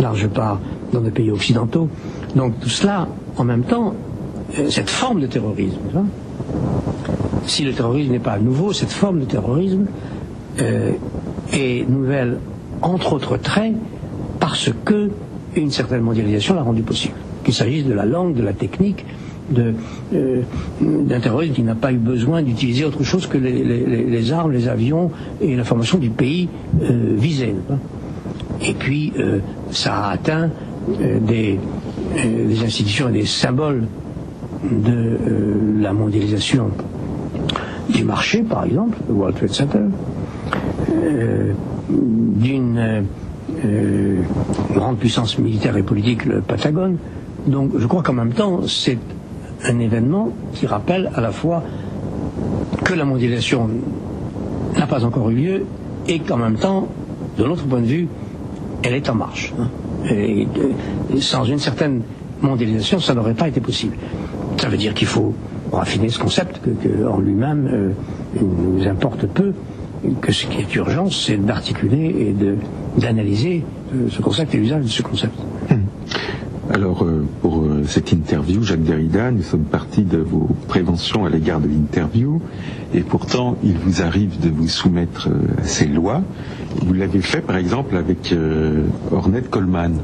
large part dans des pays occidentaux. Donc tout cela, en même temps, euh, cette forme de terrorisme, hein, si le terrorisme n'est pas nouveau, cette forme de terrorisme est nouvelle, entre autres traits, parce que une certaine mondialisation l'a rendu possible qu'il s'agisse de la langue, de la technique, euh, d'un terroriste qui n'a pas eu besoin d'utiliser autre chose que les, armes, les avions et la formation du pays euh, visé. Et puis, euh, ça a atteint des, institutions et des symboles de la mondialisation du marché, par exemple, le World Trade Center, d'une grande puissance militaire et politique, le Patagone, donc je crois qu'en même temps, c'est un événement qui rappelle à la fois que la mondialisation n'a pas encore eu lieu et qu'en même temps, de l'autre point de vue, elle est en marche. Et, sans une certaine mondialisation, ça n'aurait pas été possible. Ça veut dire qu'il faut raffiner ce concept, que, en lui-même, euh, il nous importe peu, que ce qui est urgent, c'est d'articuler et d'analyser euh, ce concept et l'usage de ce concept. Alors, euh, pour euh, cette interview, Jacques Derrida, nous sommes partis de vos préventions à l'égard de l'interview, et pourtant, il vous arrive de vous soumettre à ces lois. Vous l'avez fait, par exemple, avec Ornette Coleman.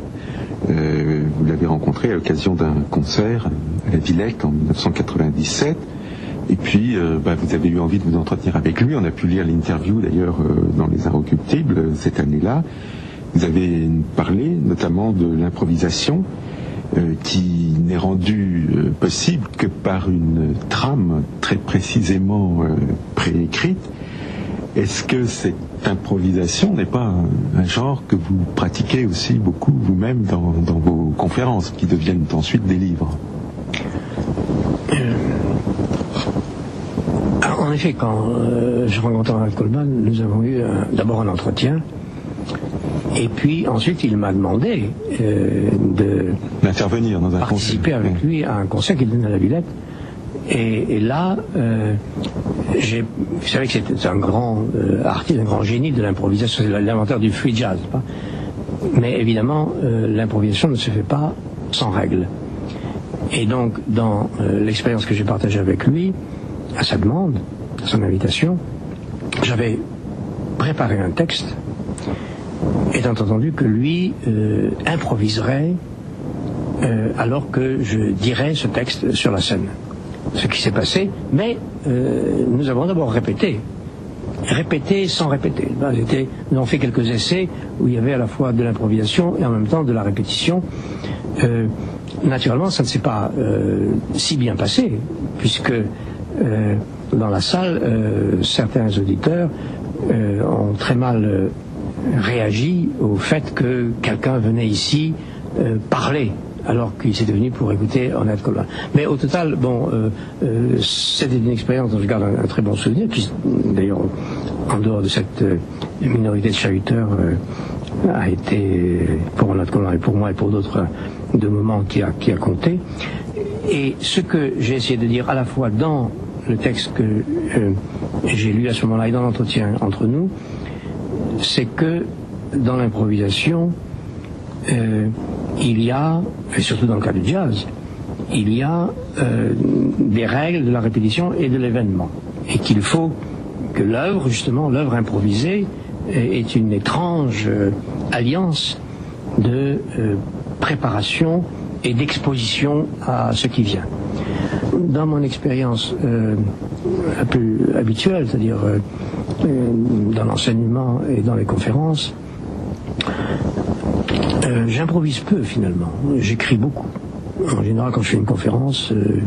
vous l'avez rencontré à l'occasion d'un concert à Villette en 1997. Et puis, bah, vous avez eu envie de vous entretenir avec lui. On a pu lire l'interview d'ailleurs dans Les Inrecuptibles cette année-là. Vous avez parlé notamment de l'improvisation euh, qui n'est rendue euh, possible que par une trame très précisément euh, préécrite. Est-ce que cette improvisation n'est pas un, genre que vous pratiquez aussi beaucoup vous-même dans, vos conférences, qui deviennent ensuite des livres? En effet, quand je rencontre Ronald Coleman, nous avons eu d'abord un entretien et puis ensuite, il m'a demandé euh, de d'intervenir dans un participer avec lui à un concert qu'il donnait à la Villette. Et, là, euh, j'ai, vous savez que c'est un grand euh, artiste, un grand génie de l'improvisation, c'est l'inventeur du free jazz. Pas? Mais évidemment, l'improvisation ne se fait pas sans règles. Et donc, dans l'expérience que j'ai partagée avec lui, à sa demande, son invitation, j'avais préparé un texte étant entendu que lui euh, improviserait euh, alors que je dirais ce texte sur la scène. Ce qui s'est passé, mais euh, nous avons d'abord répété. Répété sans répéter. nous avons fait quelques essais où il y avait à la fois de l'improvisation et en même temps de la répétition. naturellement, ça ne s'est pas si bien passé, puisque dans la salle, certains auditeurs ont très mal réagi au fait que quelqu'un venait ici euh, parler alors qu'il s'était venu pour écouter Ornette Coleman. Mais au total, bon, euh, euh, c'était une expérience dont je garde un, très bon souvenir, qui d'ailleurs, en dehors de cette euh, minorité de chahuteurs, a été pour Ornette Coleman et pour moi et pour d'autres de moments qui a, qui a compté. Et ce que j'ai essayé de dire à la fois dans le texte que j'ai lu à ce moment-là et dans l'entretien entre nous, c'est que dans l'improvisation, euh, il y a, et surtout dans le cas du jazz, il y a euh, des règles de la répétition et de l'événement. Et qu'il faut que l'œuvre, justement, l'œuvre improvisée, est une étrange euh, alliance de préparation et d'exposition à ce qui vient. Dans mon expérience un peu habituelle, c'est-à-dire dans l'enseignement et dans les conférences, euh, j'improvise peu finalement. J'écris beaucoup. En général, quand je fais une conférence, euh,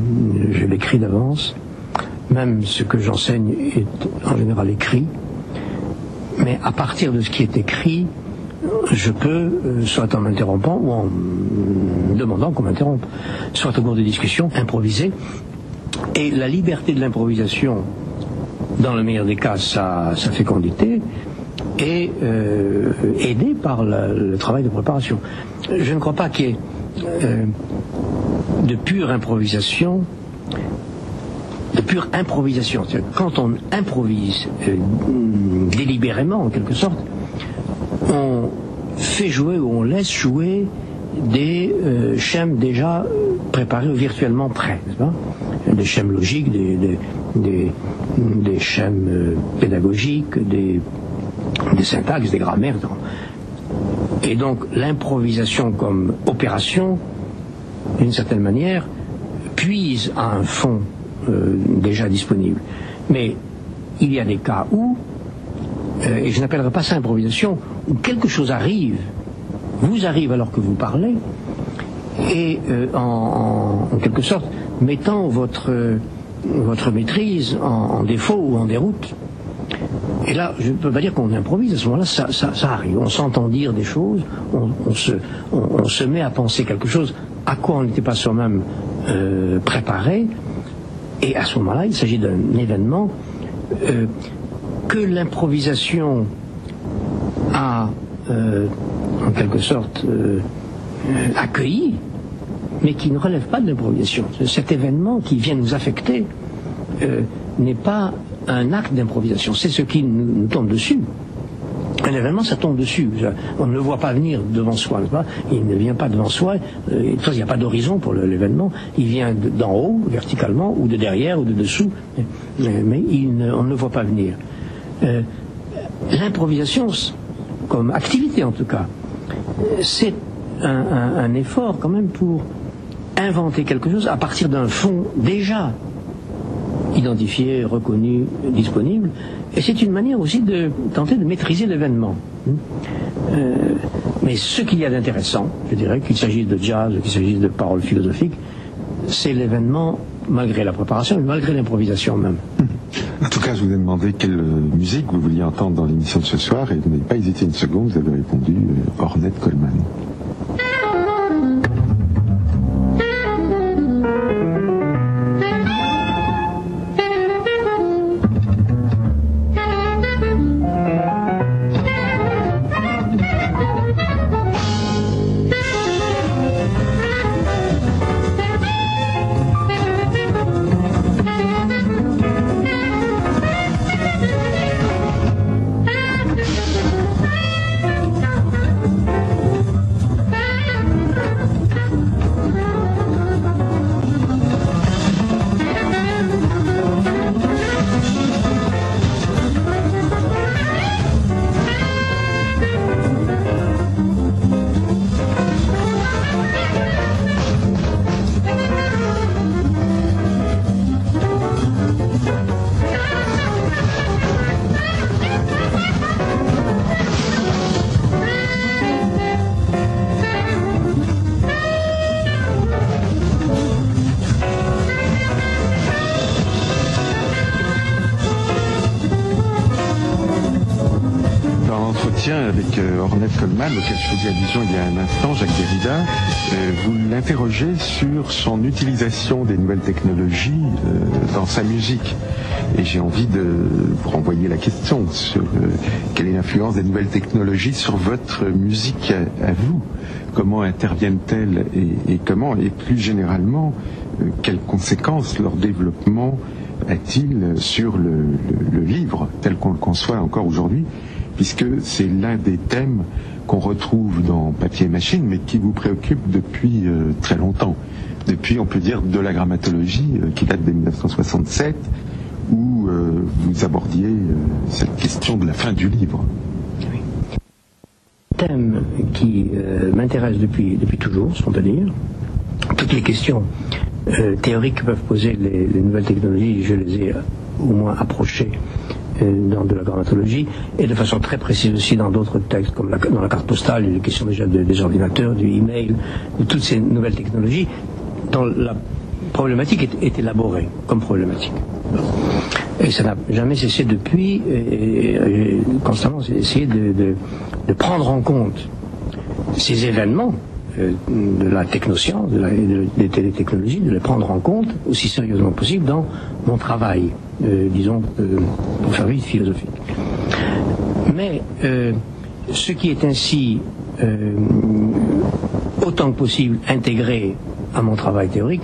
je l'écris d'avance. Même ce que j'enseigne est en général écrit. Mais à partir de ce qui est écrit, je peux, euh, soit en m'interrompant ou en demandant qu'on m'interrompe, soit au cours de discussions, improviser. Et la liberté de l'improvisation, dans le meilleur des cas, sa, fécondité, et euh, aidé par le travail de préparation. Je ne crois pas qu'il y ait euh, de pure improvisation, de pure improvisation. Quand on improvise délibérément, en quelque sorte, fait jouer ou on laisse jouer des schèmes déjà préparés ou virtuellement prêts, des schèmes logiques, des, des, schèmes pédagogiques, des syntaxes, des grammaires. Et donc l'improvisation comme opération, d'une certaine manière, puise à un fond euh, déjà disponible. Mais il y a des cas où, euh, et je n'appellerai pas ça improvisation, où quelque chose arrive, vous arrive alors que vous parlez, et euh, en, quelque sorte mettant votre, votre maîtrise en défaut ou en déroute. Et là, je ne peux pas dire qu'on improvise, à ce moment-là, ça, arrive. On s'entend dire des choses, on, se, met à penser quelque chose à quoi on n'était pas soi-même euh, préparé, et à ce moment-là, il s'agit d'un événement euh, que l'improvisation a, euh, en quelque sorte, accueilli, mais qui ne relève pas de l'improvisation. Cet événement qui vient nous affecter n'est pas un acte d'improvisation. C'est ce qui nous, tombe dessus. Un événement, ça tombe dessus. On ne le voit pas venir devant soi, pas? Il ne vient pas devant soi. Euh, il n'y a pas d'horizon pour l'événement. Il vient d'en haut, verticalement, ou de derrière, ou de dessous. Mais, on ne le voit pas venir. Euh, l'improvisation, comme activité en tout cas, c'est un effort quand même pour inventer quelque chose à partir d'un fond déjà identifié, reconnu, disponible. Et c'est une manière aussi de tenter de maîtriser l'événement. Euh, mais ce qu'il y a d'intéressant, je dirais, qu'il s'agisse de jazz, qu'il s'agisse de paroles philosophiques, c'est l'événement malgré la préparation et malgré l'improvisation même. En tout cas, je vous ai demandé quelle musique vous vouliez entendre dans l'émission de ce soir et vous n'avez pas hésité une seconde, vous avez répondu euh, Ornette Coleman. Ornette Coleman, auquel je faisais allusion il y a un instant, Jacques Derrida, euh, vous l'interrogez sur son utilisation des nouvelles technologies euh, dans sa musique. Et j'ai envie de vous renvoyer la question sur quelle est l'influence des nouvelles technologies sur votre musique à, vous? Comment interviennent-elles et, comment, et plus généralement, quelles conséquences leur développement a-t-il sur le livre tel qu'on le conçoit encore aujourd'hui? Puisque c'est l'un des thèmes qu'on retrouve dans Papier Machine, mais qui vous préoccupe depuis euh, très longtemps. Depuis, on peut dire, de la grammatologie, euh, qui date de 1967, où euh, vous abordiez cette question de la fin du livre. Oui. Thème qui m'intéresse depuis, depuis toujours, ce qu'on peut dire. Toutes les questions théoriques que peuvent poser les nouvelles technologies, je les ai au moins approchées dans de la grammatologie, et de façon très précise aussi dans d'autres textes, comme dans la carte postale, il est question déjà des ordinateurs, du e-mail, de toutes ces nouvelles technologies, dont la problématique est, élaborée comme problématique. Et ça n'a jamais cessé depuis, et, constamment essayé de, de, prendre en compte ces événements de la technoscience, de des télétechnologies, de les prendre en compte aussi sérieusement possible dans mon travail. Euh, disons, euh, pour faire vite, philosophique. Mais euh, ce qui est ainsi autant que possible intégré à mon travail théorique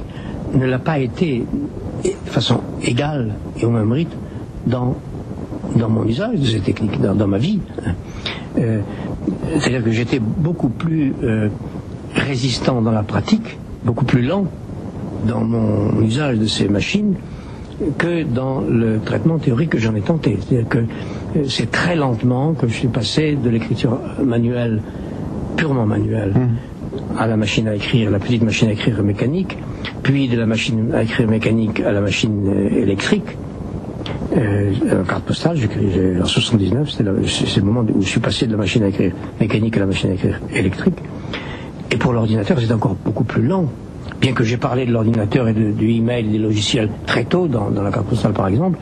ne l'a pas été de façon égale et au même rythme dans, dans mon usage de ces techniques, dans, ma vie. C'est-à-dire que j'étais beaucoup plus résistant dans la pratique, beaucoup plus lent dans mon usage de ces machines que dans le traitement théorique que j'en ai tenté. C'est-à-dire que euh, c'est très lentement que je suis passé de l'écriture manuelle, purement manuelle, mmh. à la machine à écrire, la petite machine à écrire mécanique, puis de la machine à écrire mécanique à la machine euh, électrique. Euh, carte postale, en 79, c'est le moment où je suis passé de la machine à écrire mécanique à la machine à écrire électrique. Et pour l'ordinateur, c'est encore beaucoup plus lent bien que j'ai parlé de l'ordinateur et de, du email et des logiciels très tôt, dans, la carte postale par exemple,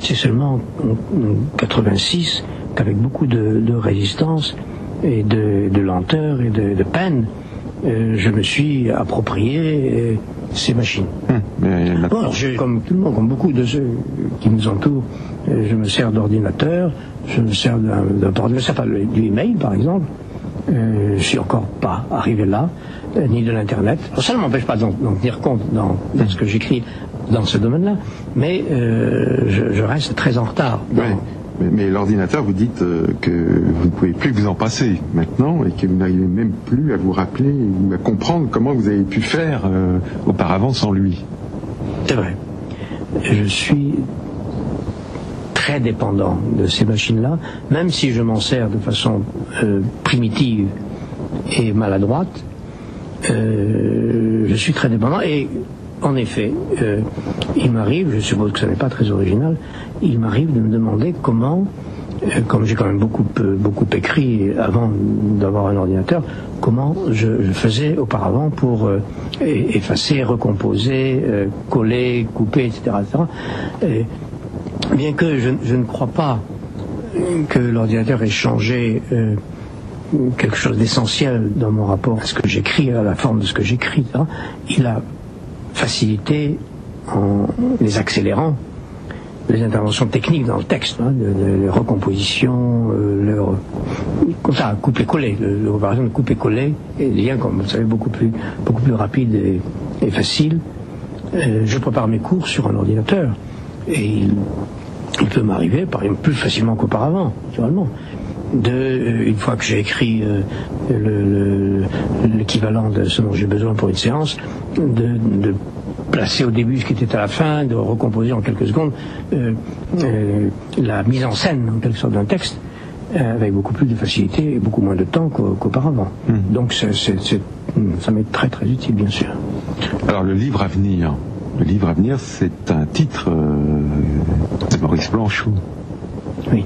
c'est seulement en, 86 qu'avec beaucoup de, résistance et de, lenteur et de, peine, euh, je me suis approprié euh, ces machines. Hum, comme tout le monde, comme beaucoup de ceux qui nous entourent, euh, je me sers d'ordinateur, je me sers d'un du email par exemple. Je suis encore pas arrivé là. Euh, ni de l'Internet. Ça ne m'empêche pas d'en tenir compte dans, ce que j'écris dans ce domaine-là, mais euh, je, reste très en retard. Mais, l'ordinateur, vous dites euh, que vous ne pouvez plus vous en passer maintenant et que vous n'arrivez même plus à vous rappeler ou à comprendre comment vous avez pu faire auparavant sans lui. C'est vrai. Je suis très dépendant de ces machines-là, même si je m'en sers de façon primitive et maladroite, euh, je suis très dépendant et en effet, euh, il m'arrive, je suppose que ce n'est pas très original, il m'arrive de me demander comment, euh, comme j'ai quand même beaucoup, beaucoup écrit avant d'avoir un ordinateur, comment je, faisais auparavant pour effacer, recomposer, coller, couper, etc. bien que je, ne crois pas que l'ordinateur ait changé quelque chose d'essentiel dans mon rapport à ce que j'écris, à la forme de ce que j'écris. Hein. Il a facilité, en les accélérant, les interventions techniques dans le texte, hein, les recompositions, euh, leur, comme ça, couper-coller, l'opération de couper-coller est bien, comme vous savez, beaucoup plus, beaucoup rapide et, facile. Euh, je prépare mes cours sur un ordinateur et il, il peut m'arriver, par exemple, plus facilement qu'auparavant, naturellement, de, euh, une fois que j'ai écrit euh, l'équivalent de ce dont j'ai besoin pour une séance, de, placer au début ce qui était à la fin, de recomposer en quelques secondes euh, la mise en scène en quelque sorte d'un texte avec beaucoup plus de facilité et beaucoup moins de temps qu'auparavant. Hmm. Donc ça m'est très très utile bien sûr. Alors le livre à venir, le livre à venir c'est un titre de Maurice Blanchot. Oui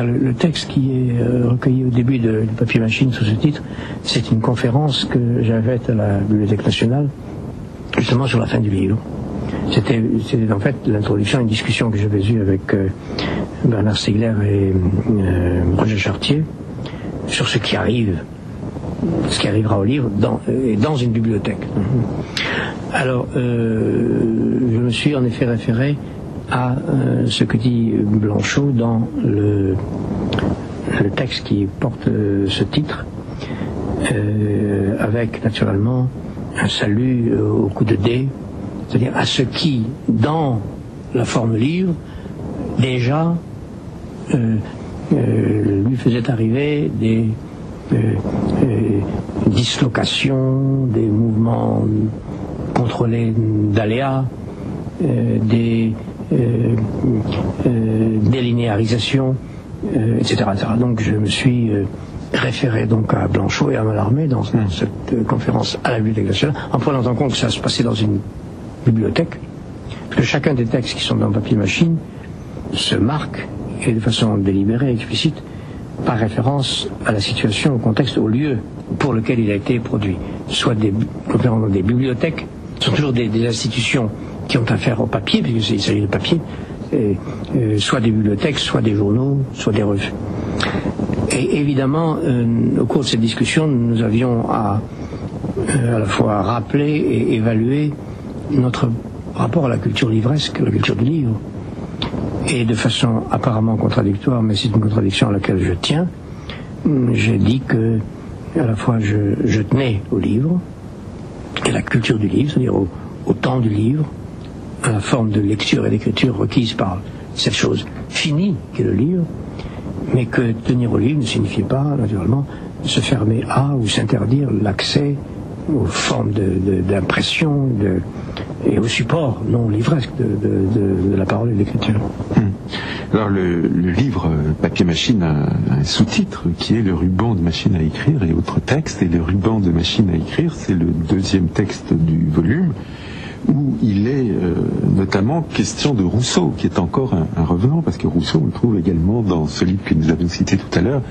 le, texte qui est euh, recueilli au début du papier machine sous ce titre, c'est une conférence que j'avais faite à la Bibliothèque nationale, justement sur la fin du livre. c'était en fait l'introduction à une discussion que j'avais eue avec Bernard Stiegler et Roger Chartier sur ce qui arrive, ce qui arrivera au livre dans, dans une bibliothèque. Alors, je me suis en effet référé à ce que dit Blanchot dans le, texte qui porte ce titre, euh, avec naturellement un salut euh, au coup de dé, c'est-à-dire à ce qui, dans la forme livre, déjà euh, lui faisait arriver des dislocations, des mouvements contrôlés d'aléas, des délinéarisations, etc., Donc je me suis référé donc à Blanchot et à Mallarmé dans, cette euh, conférence à la Bibliothèque nationale, en prenant en compte que ça se passait dans une bibliothèque, parce que chacun des textes qui sont dans papier machine se marque, et de façon délibérée, explicite, par référence à la situation, au contexte, au lieu pour lequel il a été produit. Soit des, des bibliothèques, ce sont toujours des, institutions qui ont affaire au papier, puisqu'il s'agit de papier, euh, soit des bibliothèques, soit des journaux, soit des revues. Et évidemment, euh, au cours de cette discussion, nous avions à euh, à la fois rappeler et évaluer notre rapport à la culture livresque, la culture du livre. Et de façon apparemment contradictoire, mais c'est une contradiction à laquelle je tiens, j'ai dit que à la fois je, tenais au livre, et la culture du livre, c'est-à-dire au, temps du livre, à la forme de lecture et d'écriture requise par cette chose finie qu'est le livre, mais que tenir au livre ne signifiait pas, naturellement, se fermer à ou s'interdire l'accès aux formes d'impression et au support non livresque de, la parole et de l'écriture. Hmm. Alors le, livre euh, Papier Machine a un sous-titre qui est le ruban de machine à écrire et autres textes. Et le ruban de machine à écrire, c'est le deuxième texte du volume où il est euh, notamment question de Rousseau, qui est encore un, revenant, parce que Rousseau, on le trouve également dans ce livre que nous avons cité tout à l'heure,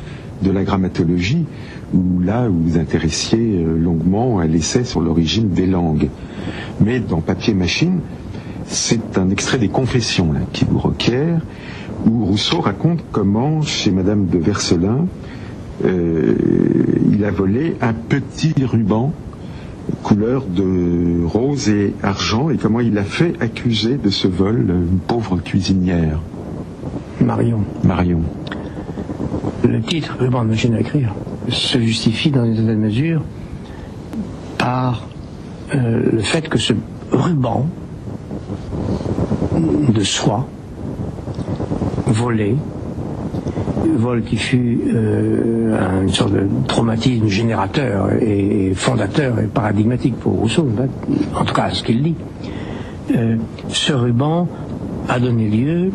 de la grammatologie, où là, vous vous intéressiez euh, longuement à l'essai sur l'origine des langues. Mais dans Papier Machine, c'est un extrait des Confessions qui vous requiert, où Rousseau raconte comment, chez Madame de Verselin, euh, il a volé un petit ruban couleur de rose et argent et comment il a fait accuser de ce vol une pauvre cuisinière. Marion. Marion. Le titre, ruban de machine à écrire, se justifie dans une certaine mesure par euh, le fait que ce ruban de soie volé vol qui fut euh, une sorte de traumatisme générateur et fondateur et paradigmatique pour Rousseau, en tout cas ce qu'il dit. Euh, ce ruban a donné lieu,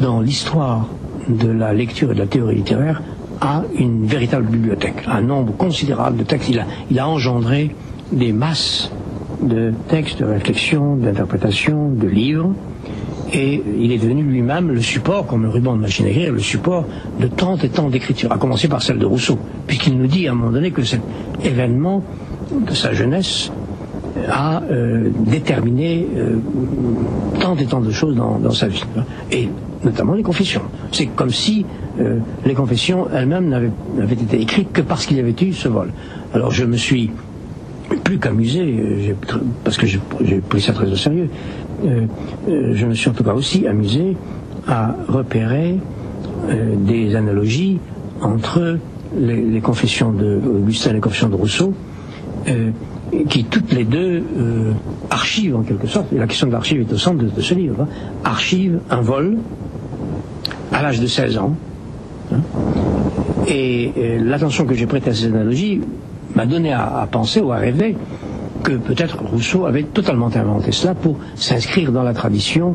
dans l'histoire de la lecture et de la théorie littéraire, à une véritable bibliothèque, un nombre considérable de textes. Il a, a engendré des masses de textes, de réflexions, d'interprétations, de livres, et il est devenu lui-même le support, comme le ruban de machine à le support de tant et tant d'écritures, à commencer par celle de Rousseau, puisqu'il nous dit à un moment donné que cet événement de sa jeunesse a euh, déterminé euh, tant et tant de choses dans, sa vie, notamment les confessions. C'est comme si euh, les confessions elles-mêmes n'avaient été écrites que parce qu'il y avait eu ce vol. Alors je me suis plus qu'amusé, parce que j'ai pris ça très au sérieux, euh, euh, je me suis en tout cas aussi amusé à repérer euh, des analogies entre les, confessions d'Augustin et les confessions de Rousseau, qui toutes les deux archivent en quelque sorte, et la question de l'archive est au centre de, ce livre, hein, archive un vol à l'âge de 16 ans. Hein. et l'attention que j'ai prêtée à ces analogies m'a donné à penser ou à rêver que peut-être Rousseau avait totalement inventé cela pour s'inscrire dans la tradition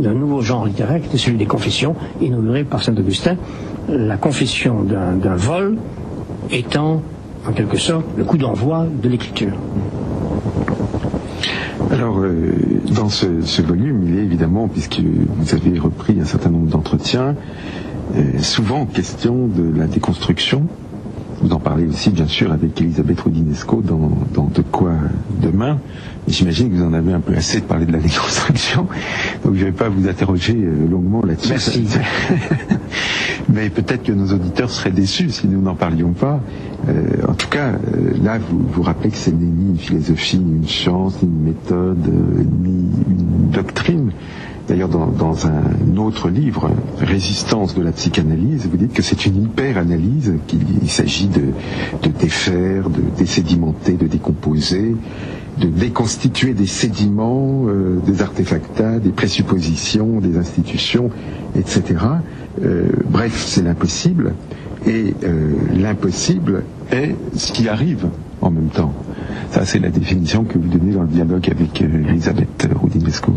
d'un nouveau genre littéraire qui était celui des confessions, inauguré par Saint Augustin, la confession d'un vol étant en quelque sorte le coup d'envoi de l'écriture. Alors, euh, dans ce, volume, il est évidemment, puisque vous avez repris un certain nombre d'entretiens, euh, souvent question de la déconstruction Vous en parlez aussi, bien sûr, avec Elisabeth Rodinesco dans, dans De quoi demain. J'imagine que vous en avez un peu assez de parler de la déconstruction, donc je ne vais pas vous interroger euh, longuement là-dessus. Merci. Mais peut-être que nos auditeurs seraient déçus si nous n'en parlions pas. Euh, en tout cas, euh, là, vous vous rappelez que ce n'est ni une philosophie, ni une science, ni une méthode, ni une doctrine. D'ailleurs, dans, un autre livre, Résistance de la psychanalyse, vous dites que c'est une hyper-analyse, qu'il s'agit de, défaire, de désédimenter, de décomposer, de déconstituer des sédiments, euh, des artefactats, des présuppositions, des institutions, etc. Euh, bref, c'est l'impossible. Et euh, l'impossible est ce qui arrive en même temps. Ça, c'est la définition que vous donnez dans le dialogue avec euh, Elisabeth Roudinesco.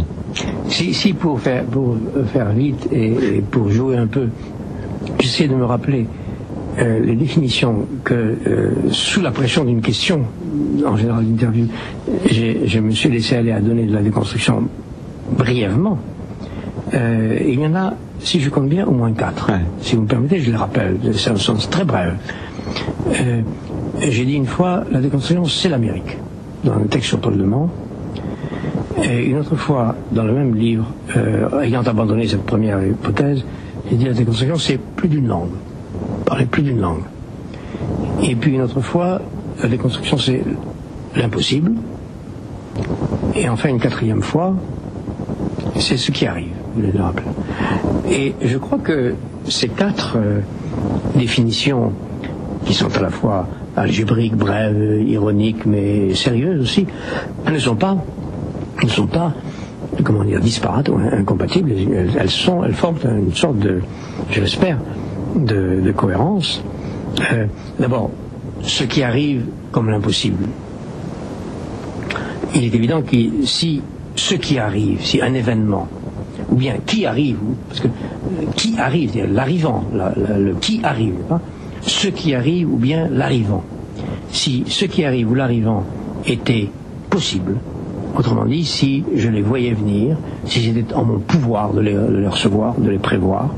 Si, si pour, faire, pour faire vite et, et pour jouer un peu, j'essaie de me rappeler euh, les définitions que, euh, sous la pression d'une question, en général d'interview, je me suis laissé aller à donner de la déconstruction brièvement. Euh, il y en a, si je compte bien, au moins quatre. Ouais. Si vous me permettez, je les rappelle, c'est un sens très bref. Euh, J'ai dit une fois, la déconstruction, c'est l'Amérique, dans le texte sur Paul de. Et une autre fois, dans le même livre, euh, ayant abandonné cette première hypothèse, j'ai dit la déconstruction, c'est plus d'une langue. Parler plus d'une langue. Et puis une autre fois, la déconstruction, c'est l'impossible. Et enfin, une quatrième fois, c'est ce qui arrive. Vous le rappelez. Et je crois que ces quatre euh, définitions, qui sont à la fois algébriques, brèves, ironiques, mais sérieuses aussi, ne sont pas, ne sont pas, comment dire, disparates ou incompatibles. Elles, sont, elles forment une sorte de, je l'espère, de, cohérence. Euh, D'abord, ce qui arrive comme l'impossible. Il est évident que si ce qui arrive, si un événement, ou bien qui arrive, parce que euh, qui arrive, c'est-à-dire l'arrivant, la, la, le qui arrive, hein, ce qui arrive ou bien l'arrivant. Si ce qui arrive ou l'arrivant était possible, autrement dit, si je les voyais venir, si c'était en mon pouvoir de les, recevoir, de les prévoir,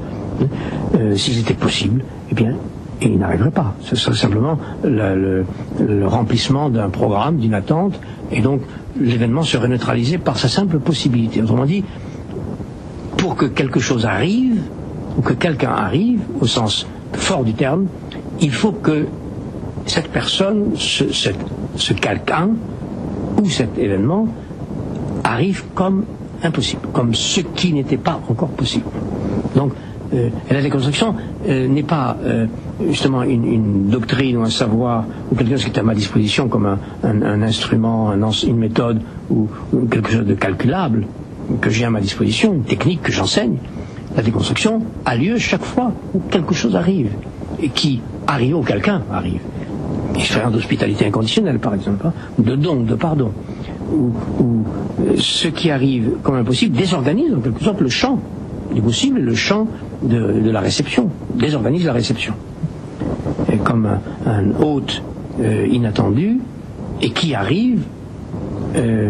euh, si c'était possible, eh bien, il n'arriverait pas. Ce serait simplement le, le, le remplissement d'un programme, d'une attente, et donc l'événement serait neutralisé par sa simple possibilité. Autrement dit, pour que quelque chose arrive, ou que quelqu'un arrive, au sens fort du terme, il faut que cette personne, ce, quelqu'un, ou cet événement, arrive comme impossible, comme ce qui n'était pas encore possible. Donc, euh, la déconstruction euh, n'est pas euh, justement une, doctrine ou un savoir ou quelque chose qui est à ma disposition comme un, instrument, un, une méthode ou, ou, quelque chose de calculable que j'ai à ma disposition, une technique que j'enseigne. La déconstruction a lieu chaque fois où quelque chose arrive et qui arrive ou quelqu'un arrive. Expérience d'hospitalité inconditionnelle, par exemple, hein, de don, de pardon, où, où ce qui arrive comme impossible désorganise en quelque sorte le champ du possible, le champ de, la réception, désorganise la réception. Comme un, un hôte euh, inattendu et qui arrive euh,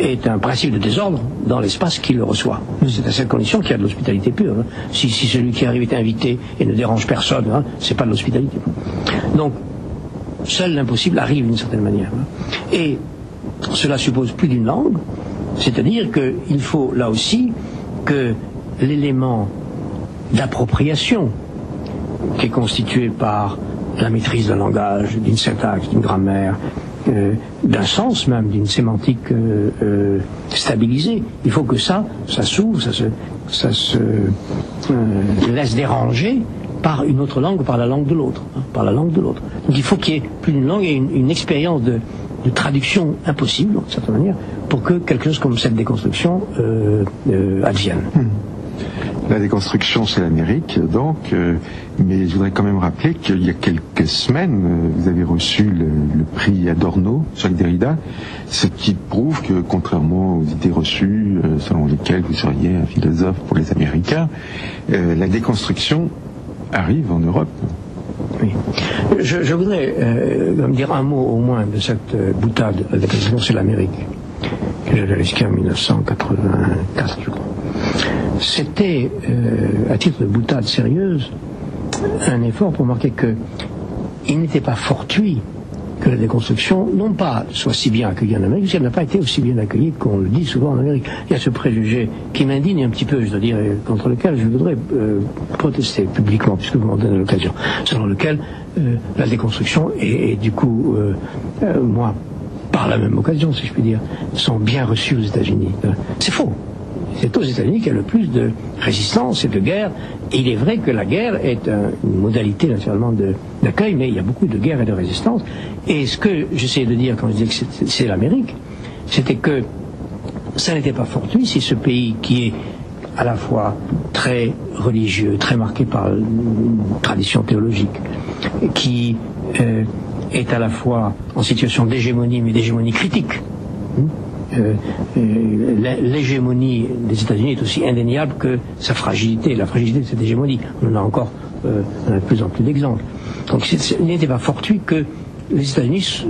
est un principe de désordre dans l'espace qui le reçoit. C'est à cette condition qu'il y a de l'hospitalité pure. Hein. Si, si, celui qui arrive est invité et ne dérange personne, hein, c'est pas de l'hospitalité. Donc, seul l'impossible arrive d'une certaine manière. Hein. Et cela suppose plus d'une langue, c'est-à-dire qu'il faut là aussi que l'élément d'appropriation qui est constitué par la maîtrise d'un langage, d'une syntaxe, d'une grammaire, euh, d'un sens même, d'une sémantique euh, euh, stabilisée. Il faut que ça, ça s'ouvre, ça se, laisse déranger par une autre langue, par la langue de l'autre, hein, par la langue de l'autre. Donc il faut qu'il y ait plus d'une langue et une, expérience de, traduction impossible, d'une certaine manière, pour que quelque chose comme cette déconstruction advienne. Mmh. La déconstruction, c'est l'Amérique, donc, euh, mais je voudrais quand même rappeler qu'il y a quelques semaines, euh, vous avez reçu le, prix Adorno, Jacques Derrida, ce qui prouve que, contrairement aux idées reçues euh, selon lesquelles vous seriez un philosophe pour les Américains, la déconstruction arrive en Europe. Oui. Je, je voudrais dire un mot au moins de cette boutade, la déconstruction, c'est l'Amérique, que j'avais risqué en 1984, je crois c'était, euh, à titre de boutade sérieuse, un effort pour marquer que il n'était pas fortuit que la déconstruction, non pas soit si bien accueillie en Amérique, parce qu'elle n'a pas été aussi bien accueillie qu'on le dit souvent en Amérique. Il y a ce préjugé qui m'indigne un petit peu, je dois dire, contre lequel je voudrais euh, protester publiquement, puisque vous m'en donnez l'occasion, selon lequel euh, la déconstruction et, du coup, moi, par la même occasion, si je puis dire, sont bien reçus aux États-Unis. C'est faux. C'est aux États-Unis qu'il y a le plus de résistance et de guerre. il est vrai que la guerre est une modalité naturellement d'accueil, mais il y a beaucoup de guerre et de résistance. Et ce que j'essayais de dire quand je disais que c'est l'Amérique, c'était que ça n'était pas fortuit si ce pays qui est à la fois très religieux, très marqué par une tradition théologique, qui euh, est à la fois en situation d'hégémonie, mais d'hégémonie critique. Euh, euh, l'hégémonie des États-Unis est aussi indéniable que sa fragilité, la fragilité de cette hégémonie. On en a encore euh, de plus en plus d'exemples. Donc il n'était pas fortuit que les États-Unis,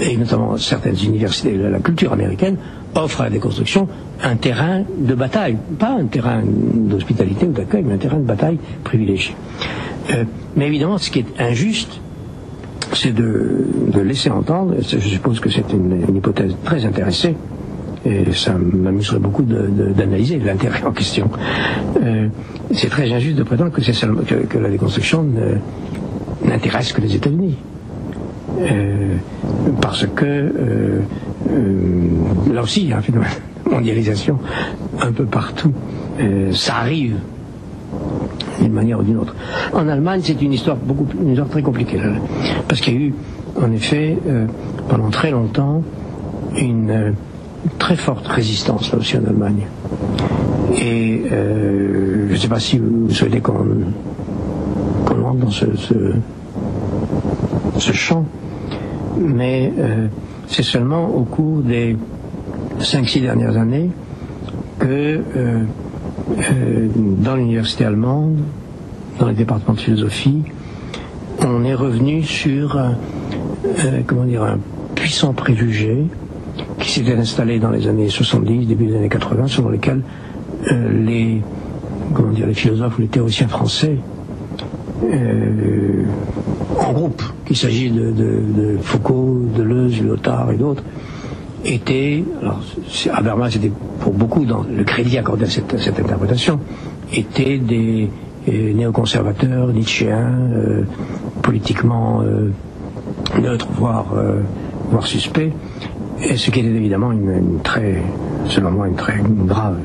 et notamment certaines universités la culture américaine, offrent à la déconstruction un terrain de bataille, pas un terrain d'hospitalité ou d'accueil, mais un terrain de bataille privilégié. mais évidemment, ce qui est injuste, c'est de, laisser entendre, je suppose que c'est une, hypothèse très intéressée, et ça m'amuserait beaucoup d'analyser l'intérêt en question. Euh, c'est très injuste de prétendre que, seulement, que, la déconstruction n'intéresse que les États-Unis. Euh, parce que euh, là aussi, il y a un phénomène de mondialisation un peu partout. ça arrive d'une manière ou d'une autre. En Allemagne, c'est une histoire beaucoup une histoire très compliquée, parce qu'il y a eu, en effet, euh, pendant très longtemps, une euh, très forte résistance là aussi en Allemagne. Et euh, je ne sais pas si vous souhaitez qu'on rentre dans ce, champ, mais c'est seulement au cours des 5-6 dernières années que euh, dans l'université allemande, dans les départements de philosophie, on est revenu sur euh, comment dire, un puissant préjugé qui s'était installé dans les années 70, début des années 80, selon lesquels euh, les, comment dire, les philosophes ou les théoriciens français, en groupe, qu'il s'agit de, de, Foucault, Deleuze, Lyotard et d'autres, était, alors Habermas était pour beaucoup dans le crédit accordé à cette, interprétation, étaient des euh, néoconservateurs, nietzschéens, euh, politiquement euh, neutres, voire, voire suspects, ce qui était évidemment une, très, selon moi, une très grave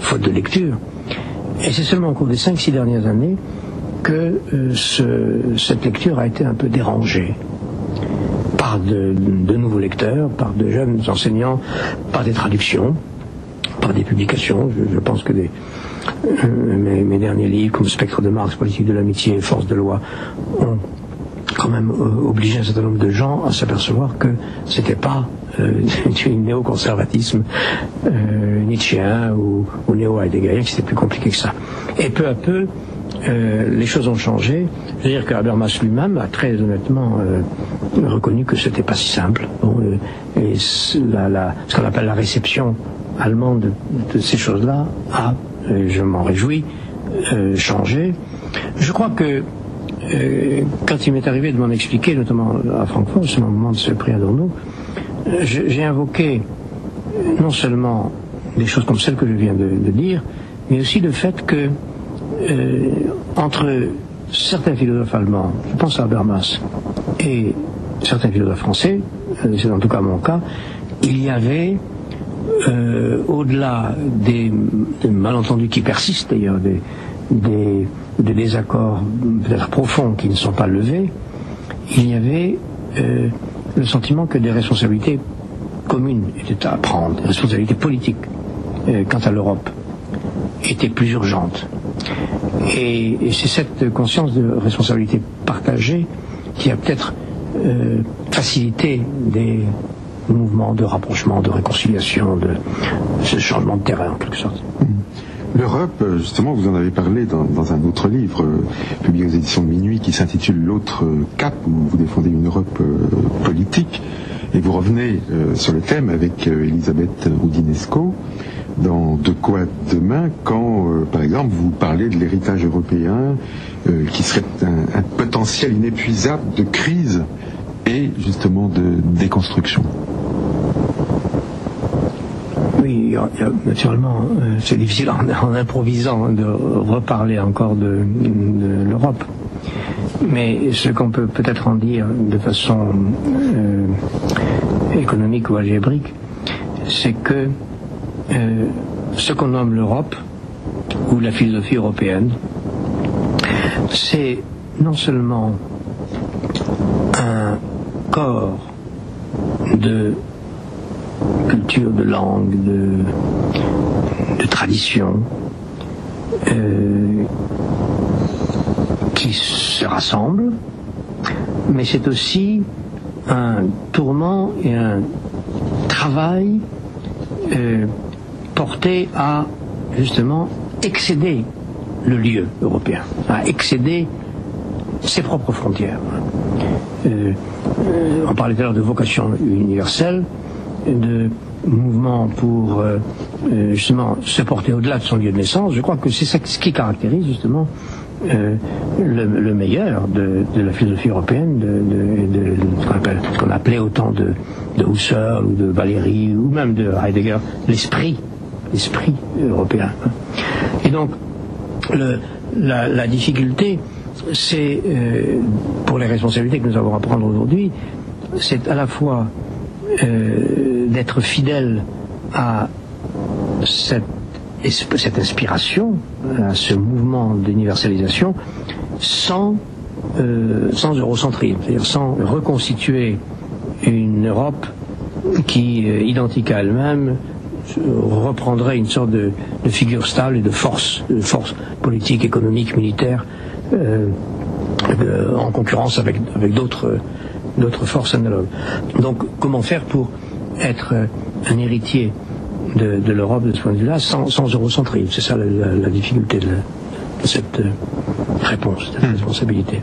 faute de lecture. Et c'est seulement au cours des 5-6 dernières années que cette lecture a été un peu dérangée par de, nouveaux lecteurs, par de jeunes enseignants, par des traductions, par des publications. Je, pense que euh, mes, derniers livres, comme Spectre de Marx, Politique de l'amitié, Force de loi, ont quand même euh, obligé un certain nombre de gens à s'apercevoir que c'était pas euh, du néoconservatisme euh, ou néo-heideggerien, que c'était plus compliqué que ça. Et peu à peu, euh, les choses ont changé. C'est-à-dire que Habermas lui-même a très honnêtement euh, reconnu que c'était pas si simple. Euh, et ce qu'on appelle la réception allemande de, ces choses-là a, je m'en réjouis, changé. Je crois que quand il m'est arrivé de m'en expliquer, notamment à Francfort, c'est mon moment de ce prix Adorno, j'ai invoqué non seulement des choses comme celles que je viens de, de dire, mais aussi le fait que euh, entre certains philosophes allemands, je pense à Habermas, et certains philosophes français, euh, c'est en tout cas mon cas, il y avait, euh, au-delà des, malentendus qui persistent d'ailleurs, des, désaccords peut-être profonds qui ne sont pas levés, il y avait le sentiment que des responsabilités communes étaient à prendre, des responsabilités politiques quant à l'Europe étaient plus urgentes. Et, c'est cette conscience de responsabilité partagée qui a peut-être euh, facilité des mouvements de rapprochement, de réconciliation, de ce changement de terrain en quelque sorte. L'Europe, justement, vous en avez parlé dans, un autre livre euh, publié aux éditions de Minuit qui s'intitule L'autre cap, où vous défendez une Europe euh, politique, et vous revenez sur le thème avec Elisabeth Roudinesco. Dans De quoi demain quand, euh, par exemple, vous parlez de l'héritage européen euh, qui serait un, potentiel inépuisable de crise et justement de déconstruction Oui, naturellement, euh, c'est difficile en, improvisant de reparler encore de, l'Europe. Mais ce qu'on peut peut-être en dire de façon économique ou algébrique, c'est que euh, ce qu'on nomme l'Europe, ou la philosophie européenne, c'est non seulement un corps de culture, de langue, de, tradition, euh, qui se rassemblent, mais c'est aussi un tourment et un travail euh, porté à justement excéder le lieu européen, à excéder ses propres frontières. Euh, euh, on parlait tout à l'heure de vocation universelle, de mouvement pour euh, justement se porter au-delà de son lieu de naissance. Je crois que c'est ça ce qui caractérise justement le, meilleur de, la philosophie européenne, de, ce qu'on appelait autant de, Husserl ou de Valéry ou même de Heidegger, l'esprit l'esprit européen. Et donc, la, difficulté, c'est, euh, pour les responsabilités que nous avons à prendre aujourd'hui, c'est à la fois euh, d'être fidèle à cette, inspiration, à ce mouvement d'universalisation, sans, euh, sans eurocentrisme, c'est-à-dire sans reconstituer une Europe qui, identique à elle-même, reprendrait une sorte de, figure stable et de force, de force politique, économique, militaire, euh, en concurrence avec, avec d'autres, d'autres forces analogues. Donc, comment faire pour être un héritier de, l'Europe de ce point de vue-là sans, sans eurocentrisme? C'est ça la, difficulté de, cette euh, réponse, de cette hmm. responsabilité.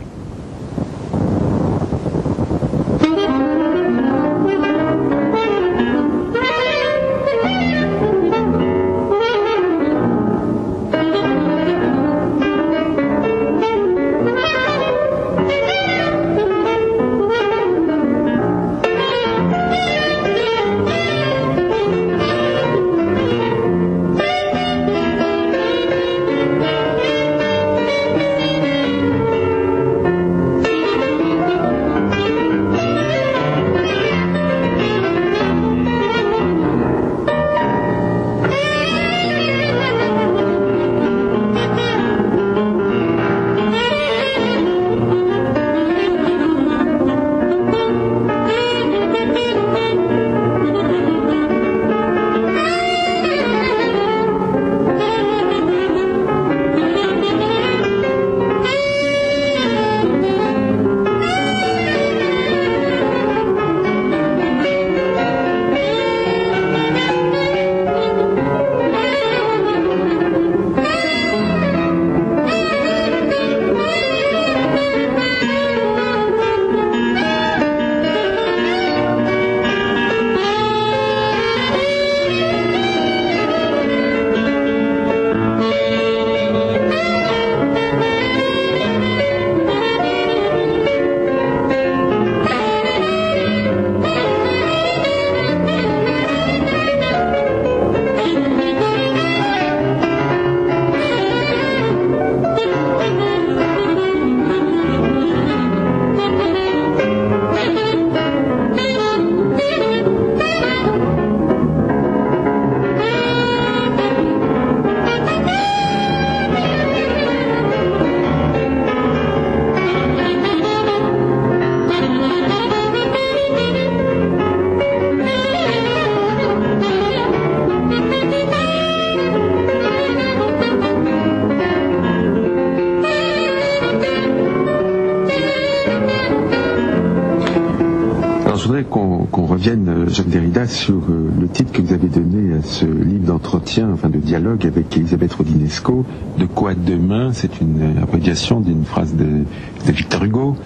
D'entretien, enfin de dialogue avec Elisabeth Rodinesco. De quoi demain C'est une abréviation d'une phrase de, Victor Hugo.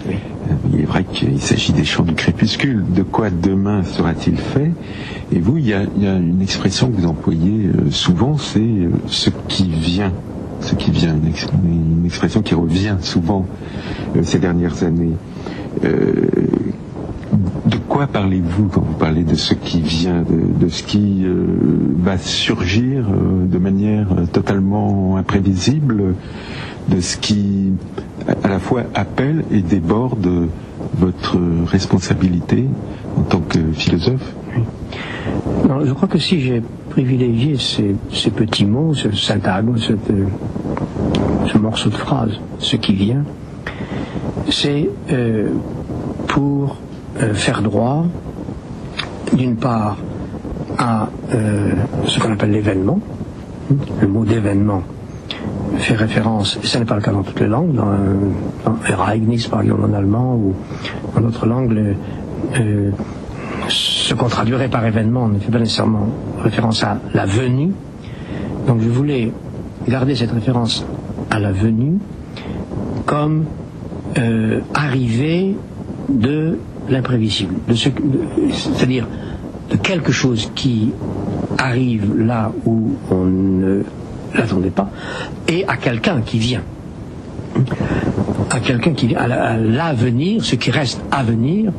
Il est vrai qu'il s'agit des chants du crépuscule. De quoi demain sera-t-il fait? Et vous, il y, a, une expression que vous employez souvent, c'est ce qui vient ce qui vient, une, expression qui revient souvent euh, ces dernières années. Euh, parlez-vous quand vous parlez de ce qui vient, de, ce qui euh, va surgir de manière totalement imprévisible, de ce qui à la fois appelle et déborde votre responsabilité en tant que philosophe? Je crois que si j'ai privilégié ces, petits mots, ce syntagme, ce morceau de phrase, ce qui vient, c'est euh, pour euh, faire droit, d'une part, à euh, ce qu'on appelle l'événement. Le mot d'événement fait référence, ce n'est pas le cas dans toutes les langues, dans, dans Ereignis par exemple en allemand ou en d'autres langues, ce qu'on traduirait par événement ne fait pas nécessairement référence à la venue. Donc je voulais garder cette référence à la venue comme euh, arrivée de l'imprévisible, c'est-à-dire de quelque chose qui arrive là où on ne l'attendait pas, et à quelqu'un qui vient. À quelqu'un qui vient, à l'avenir, ce qui reste à venir,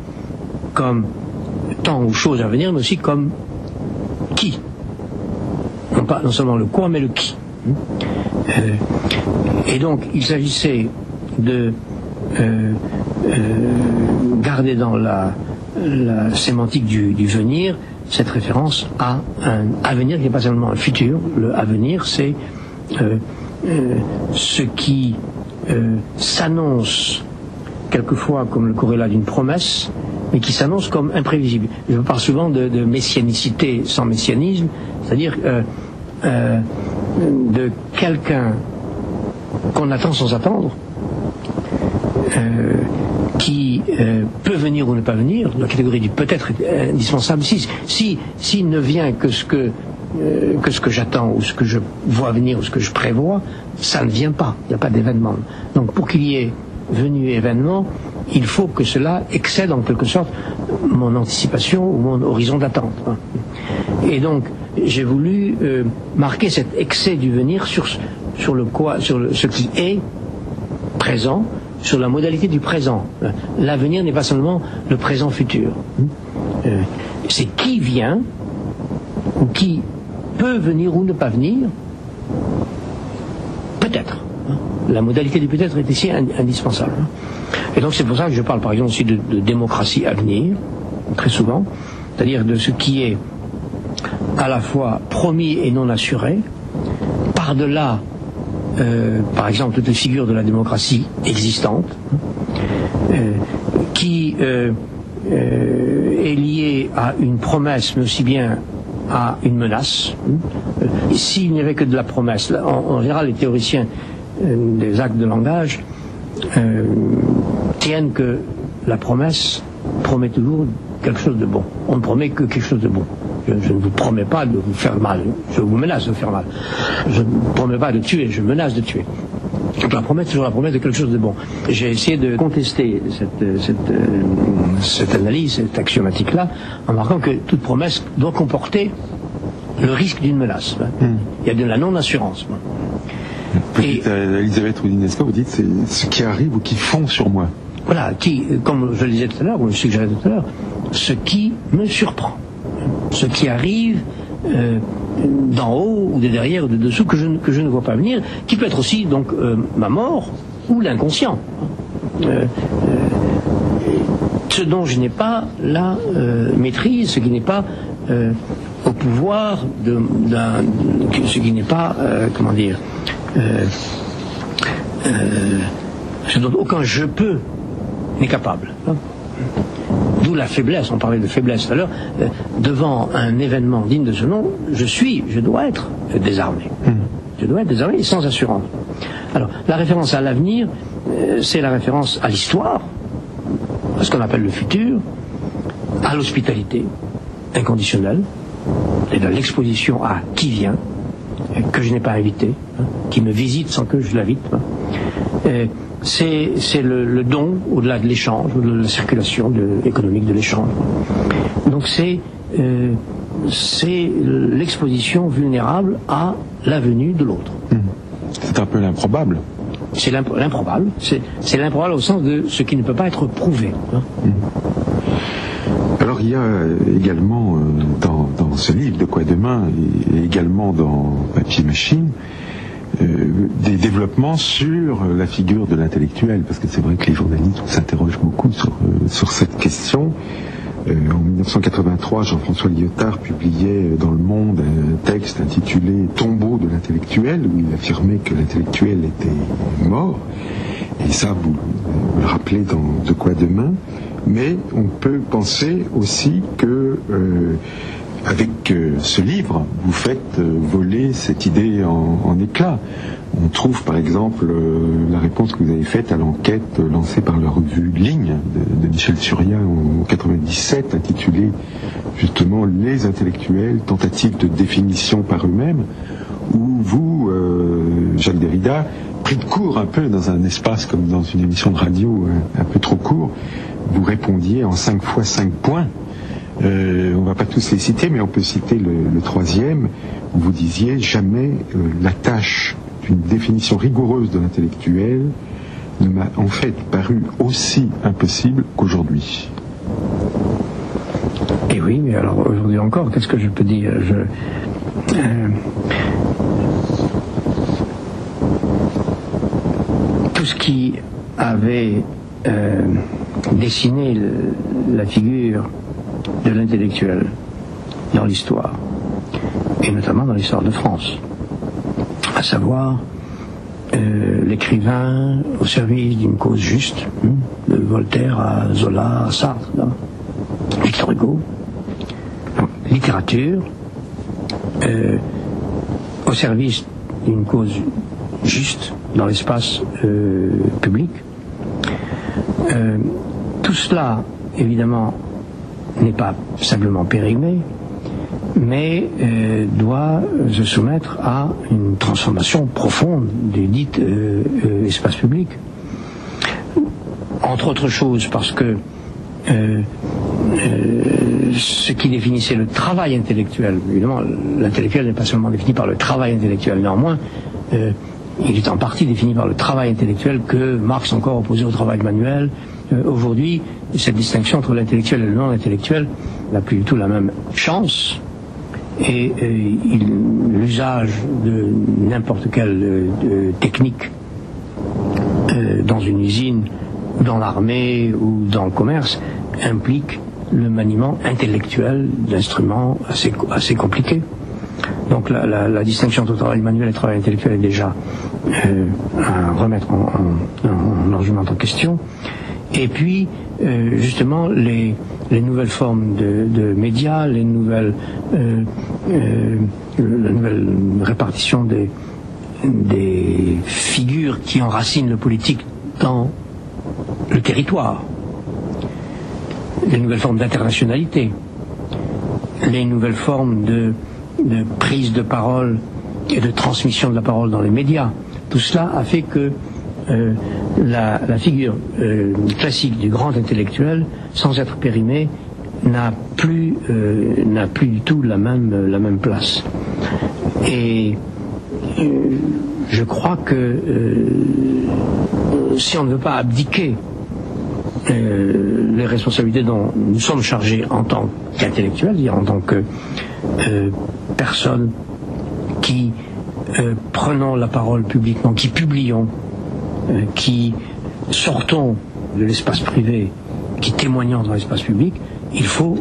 comme temps ou choses à venir, mais aussi comme qui. Non, pas, non seulement le quoi, mais le qui. Euh, et donc, il s'agissait de euh, garder dans la, sémantique du, venir cette référence à un avenir qui n'est pas seulement un futur. Le avenir, c'est ce qui s'annonce quelquefois comme le corrélat d'une promesse, mais qui s'annonce comme imprévisible. Je parle souvent de, messianicité sans messianisme, c'est-à-dire euh, euh, de quelqu'un qu'on attend sans attendre, euh, qui peut venir ou ne pas venir, la catégorie du peut-être indispensable. Si, si, s'il ne vient que ce que que ce que j'attends ou ce que je vois venir ou ce que je prévois, ça ne vient pas. Il n'y a pas d'événement. Donc pour qu'il y ait venu événement, il faut que cela excède en quelque sorte mon anticipation ou mon horizon d'attente. Et donc, j'ai voulu euh, marquer cet excès du venir sur, sur, le quoi, sur ce qui est présent, sur la modalité du présent. L'avenir n'est pas seulement le présent futur. Euh, c'est qui vient, ou qui peut venir ou ne pas venir, peut-être. La modalité du peut-être est ici indispensable. Et donc c'est pour ça que je parle par exemple aussi de, démocratie à venir, très souvent, c'est-à-dire de ce qui est à la fois promis et non assuré, par-delà, euh, par exemple, toutes les figures de la démocratie existantes, euh, qui euh, est liée à une promesse, mais aussi bien à une menace. S'il n'y avait que de la promesse, en, en général, les théoriciens des actes de langage tiennent que la promesse promet toujours quelque chose de bon. On ne promet que quelque chose de bon. Je, ne vous promets pas de vous faire mal. Je vous menace de faire mal. Je ne promets pas de tuer, je menace de tuer. Donc la promesse, toujours la promesse de quelque chose de bon. J'ai essayé de contester cette, cette, euh, cette analyse, cette axiomatique-là, en marquant que toute promesse doit comporter le risque d'une menace. Hmm. Il y a de la non-assurance. Et, euh, Elisabeth Roudinesco, vous dites c'est ce qui arrive ou qui fond sur moi. Voilà, qui, comme je le disais tout à l'heure, ou je suggérais tout à l'heure, ce qui me surprend, ce qui arrive euh, d'en haut ou de derrière ou de dessous que je, ne vois pas venir, qui peut être aussi donc euh, ma mort ou l'inconscient. ce dont je n'ai pas la maîtrise, ce qui n'est pas au pouvoir de, ce qui n'est pas, comment dire, euh, ce dont aucun je peux n'est capable. D'où la faiblesse, on parlait de faiblesse tout à l'heure, euh, devant un événement digne de ce nom, je suis, je dois être désarmé. Hmm. Je dois être désarmé sans assurance. Alors, la référence à l'avenir, euh, c'est la référence à l'histoire, à ce qu'on appelle le futur, à l'hospitalité inconditionnelle, et à l'exposition à qui vient, que je n'ai pas invité, hein, qui me visite sans que je l'invite. Hein. C'est le, don au-delà de l'échange, de la circulation économique de l'échange. Donc c'est euh, c'est l'exposition vulnérable à la venue de l'autre. Hmm. C'est un peu l'improbable. C'est l'improbable. C'est l'improbable au sens de ce qui ne peut pas être prouvé. Hein. Hmm. Alors il y a également euh, dans, ce livre de quoi demain et également dans Papier Machine euh, des développements sur la figure de l'intellectuel parce que c'est vrai que les journalistes s'interrogent beaucoup sur, sur cette question. Euh, en 1983, Jean-François Lyotard publiait dans Le Monde un texte intitulé Tombeau de l'intellectuel, où il affirmait que l'intellectuel était mort. Et ça, vous, le rappelez dans De quoi demain. Mais on peut penser aussi que euh, avec euh, ce livre, vous faites voler cette idée en, en éclats. On trouve par exemple euh, la réponse que vous avez faite à l'enquête lancée par la revue Ligne de, Michel Surya en 97, intitulée justement Les intellectuels, tentative de définition par eux-mêmes, où vous, euh, Jacques Derrida, pris de court un peu dans un espace comme dans une émission de radio euh, un, peu trop court, vous répondiez en 5 fois 5 points. Euh, on ne va pas tous les citer, mais on peut citer le, troisième, où vous disiez jamais la tâche une définition rigoureuse de l'intellectuel ne m'a en fait paru aussi impossible qu'aujourd'hui. Et oui, mais alors aujourd'hui encore, qu'est-ce que je peux dire? Euh, Tout ce qui avait euh, dessiné la figure de l'intellectuel dans l'histoire, et notamment dans l'histoire de France, à savoir euh, l'écrivain au service d'une cause juste, hein, de Voltaire à Zola à Sartre, Victor Hugo. littérature euh, au service d'une cause juste dans l'espace euh, public. tout cela, évidemment, n'est pas simplement périmé, mais euh, doit se soumettre à une transformation profonde du dit euh, euh, espace public. Entre autres choses parce que ce qui définissait le travail intellectuel, évidemment, l'intellectuel n'est pas seulement défini par le travail intellectuel, néanmoins, il est en partie défini par le travail intellectuel que Marx encore opposé au travail manuel. Aujourd'hui, cette distinction entre l'intellectuel et le non-intellectuel n'a plus du tout la même chance, et l'usage de n'importe quelle euh, technique euh, dans une usine, dans l'armée ou dans le commerce implique le maniement intellectuel d'instruments assez, compliqués. Donc la, distinction entre travail manuel et travail intellectuel est déjà euh, à remettre en, en, en question. Et puis, justement, les, les nouvelles formes de, médias, les nouvelles, euh, euh, la nouvelle répartition des figures qui enracinent le politique dans le territoire, les nouvelles formes d'internationalité, les nouvelles formes de, prise de parole et de transmission de la parole dans les médias. Tout cela a fait que euh, la, figure classique du grand intellectuel sans être périmé, n'a plus, euh, plus du tout la même, la même place. Et euh, je crois que euh, si on ne veut pas abdiquer les responsabilités dont nous sommes chargés en tant qu'intellectuels, en tant que personnes qui prenons la parole publiquement, qui publions, qui sortons de l'espace privé qui témoignant dans l'espace public, il faut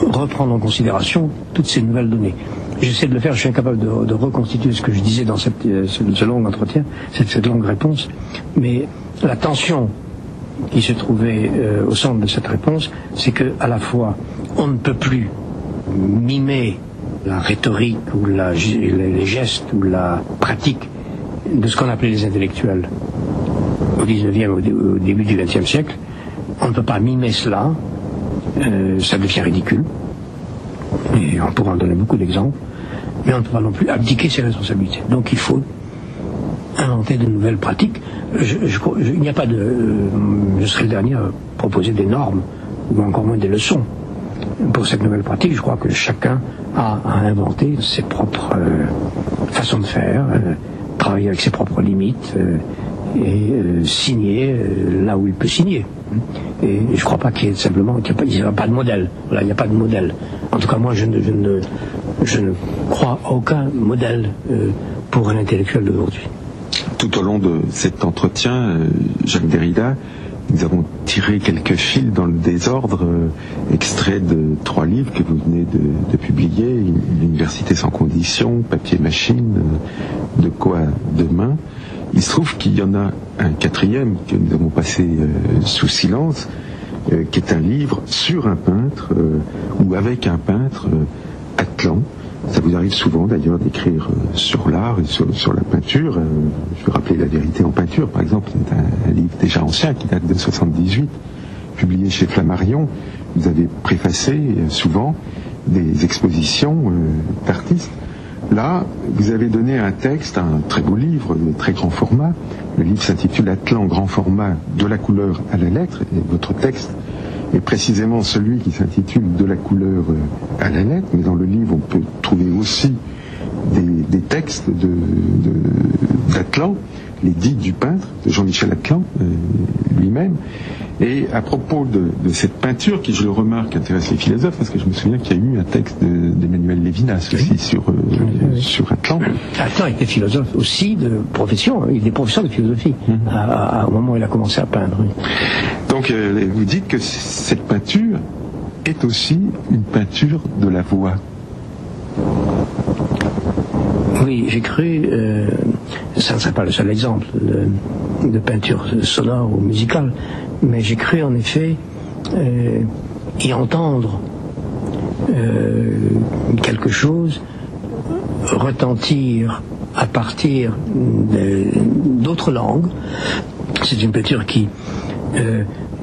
reprendre en considération toutes ces nouvelles données. J'essaie de le faire, je suis incapable de, reconstituer ce que je disais dans cette, euh, ce, long entretien, cette, longue réponse, mais la tension qui se trouvait euh, au centre de cette réponse, c'est que à la fois on ne peut plus mimer la rhétorique ou les gestes ou la pratique de ce qu'on appelait les intellectuels au 19e, au, début du 20e siècle, on ne peut pas mimer cela ça devient ridicule. Et on pourra en donner beaucoup d'exemples. Mais on ne peut pas non plus abdiquer ses responsabilités. Donc il faut inventer de nouvelles pratiques. il n'y a pas de. je serai le dernier à proposer des normes, ou encore moins des leçons. Pour cette nouvelle pratique, je crois que chacun a à inventer ses propres façons de faire, travailler avec ses propres limites et euh, signer euh, là où il peut signer. Et, je ne crois pas qu'il y ait simplement qu'il n'y a, pas de modèle. Voilà, il n'y a pas de modèle. En tout cas, moi, je ne, je ne, je ne crois à aucun modèle euh, pour un intellectuel d'aujourd'hui. Tout au long de cet entretien, Jacques Derrida, nous avons tiré quelques fils dans le désordre, extraits de trois livres que vous venez de, de publier, L'université sans condition, Papier machine, De quoi demain. Il se trouve qu'il y en a un quatrième que nous avons passé euh, sous silence, euh, qui est un livre sur un peintre euh, ou avec un peintre atlant. Ça vous arrive souvent d'ailleurs d'écrire sur l'art et sur, la peinture. je vais rappeler la vérité en peinture, par exemple, c'est un, livre déjà ancien qui date de 78, publié chez Flammarion. Vous avez préfacé souvent des expositions d'artistes. Là, vous avez donné un texte, un très beau livre, de très grand format. Le livre s'intitule Atlan grand format de la couleur à la lettre, et votre texte est précisément celui qui s'intitule De la couleur à la lettre, mais dans le livre on peut trouver aussi des, textes d'Atlan, les dits du peintre, de Jean-Michel Atlan euh, lui-même. Et à propos de, cette peinture, qui je le remarque intéresse les philosophes, parce que je me souviens qu'il y a eu un texte d'Emmanuel Lévinas aussi sur, euh, sur Atlan. Atlan était philosophe aussi de profession, hein. il est professeur de philosophie mhm. au moment où il a commencé à peindre. Donc euh, vous dites que cette peinture est aussi une peinture de la voix. Oui, j'ai cru, euh, ça ne serait pas le seul exemple de, peinture sonore ou musicale, mais j'ai cru en effet euh, y entendre quelque chose retentir à partir d'autres langues. C'est une peinture qui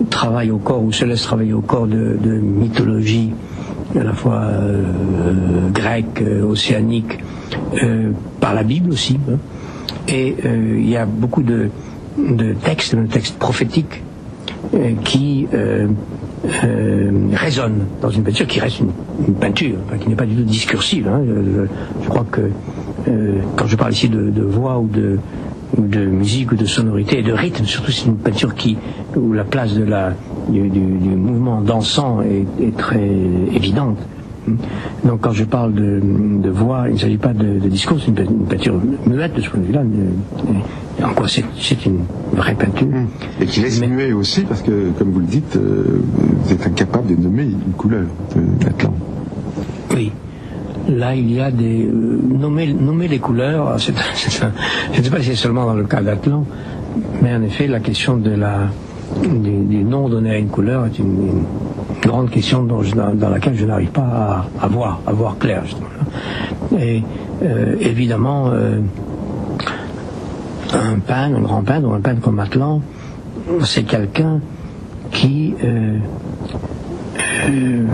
travaille au corps ou se laisse travailler au corps de, mythologie à la fois grecque, océanique, par la Bible aussi. Hein. Et il y a beaucoup de, textes, de textes prophétiques euh, qui euh, euh, résonne dans une peinture qui reste une, peinture, qui n'est pas du tout discursive. Hein. Je, crois que quand je parle ici de, voix ou de, de musique ou de sonorité et de rythme, surtout c'est une peinture qui, où la place de la, du, mouvement dansant est, très évidente. Donc quand je parle de, voix, il ne s'agit pas de, discours, c'est une, peinture muette de ce point de vue-là. En quoi c'est une vraie peinture. Et qui laisse muet aussi, parce que, comme vous le dites, euh, vous êtes incapable de nommer une couleur d'Atlan. Oui. Là, il y a des... Euh, nommer, les couleurs, je ne sais pas si c'est seulement dans le cas d'Atlan, mais en effet, la question de la, du, nom donné à une couleur est une, grande question dans, laquelle je n'arrive pas à, voir, à voir clair. Et euh, évidemment, un peintre, un grand peintre, ou un peintre comme Atlan, c'est quelqu'un qui euh, euh,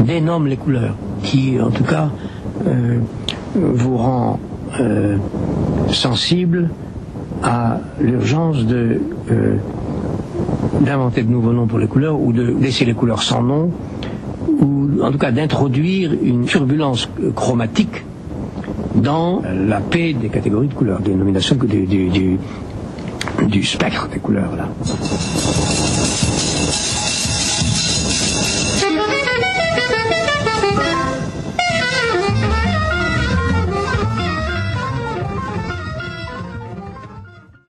dénomme les couleurs, qui en tout cas euh, vous rend sensible à l'urgence de d'inventer de nouveaux noms pour les couleurs ou de laisser les couleurs sans nom ou en tout cas d'introduire une turbulence chromatique dans la paix des catégories de couleurs, des nominations du, du, du, du spectre des couleurs là.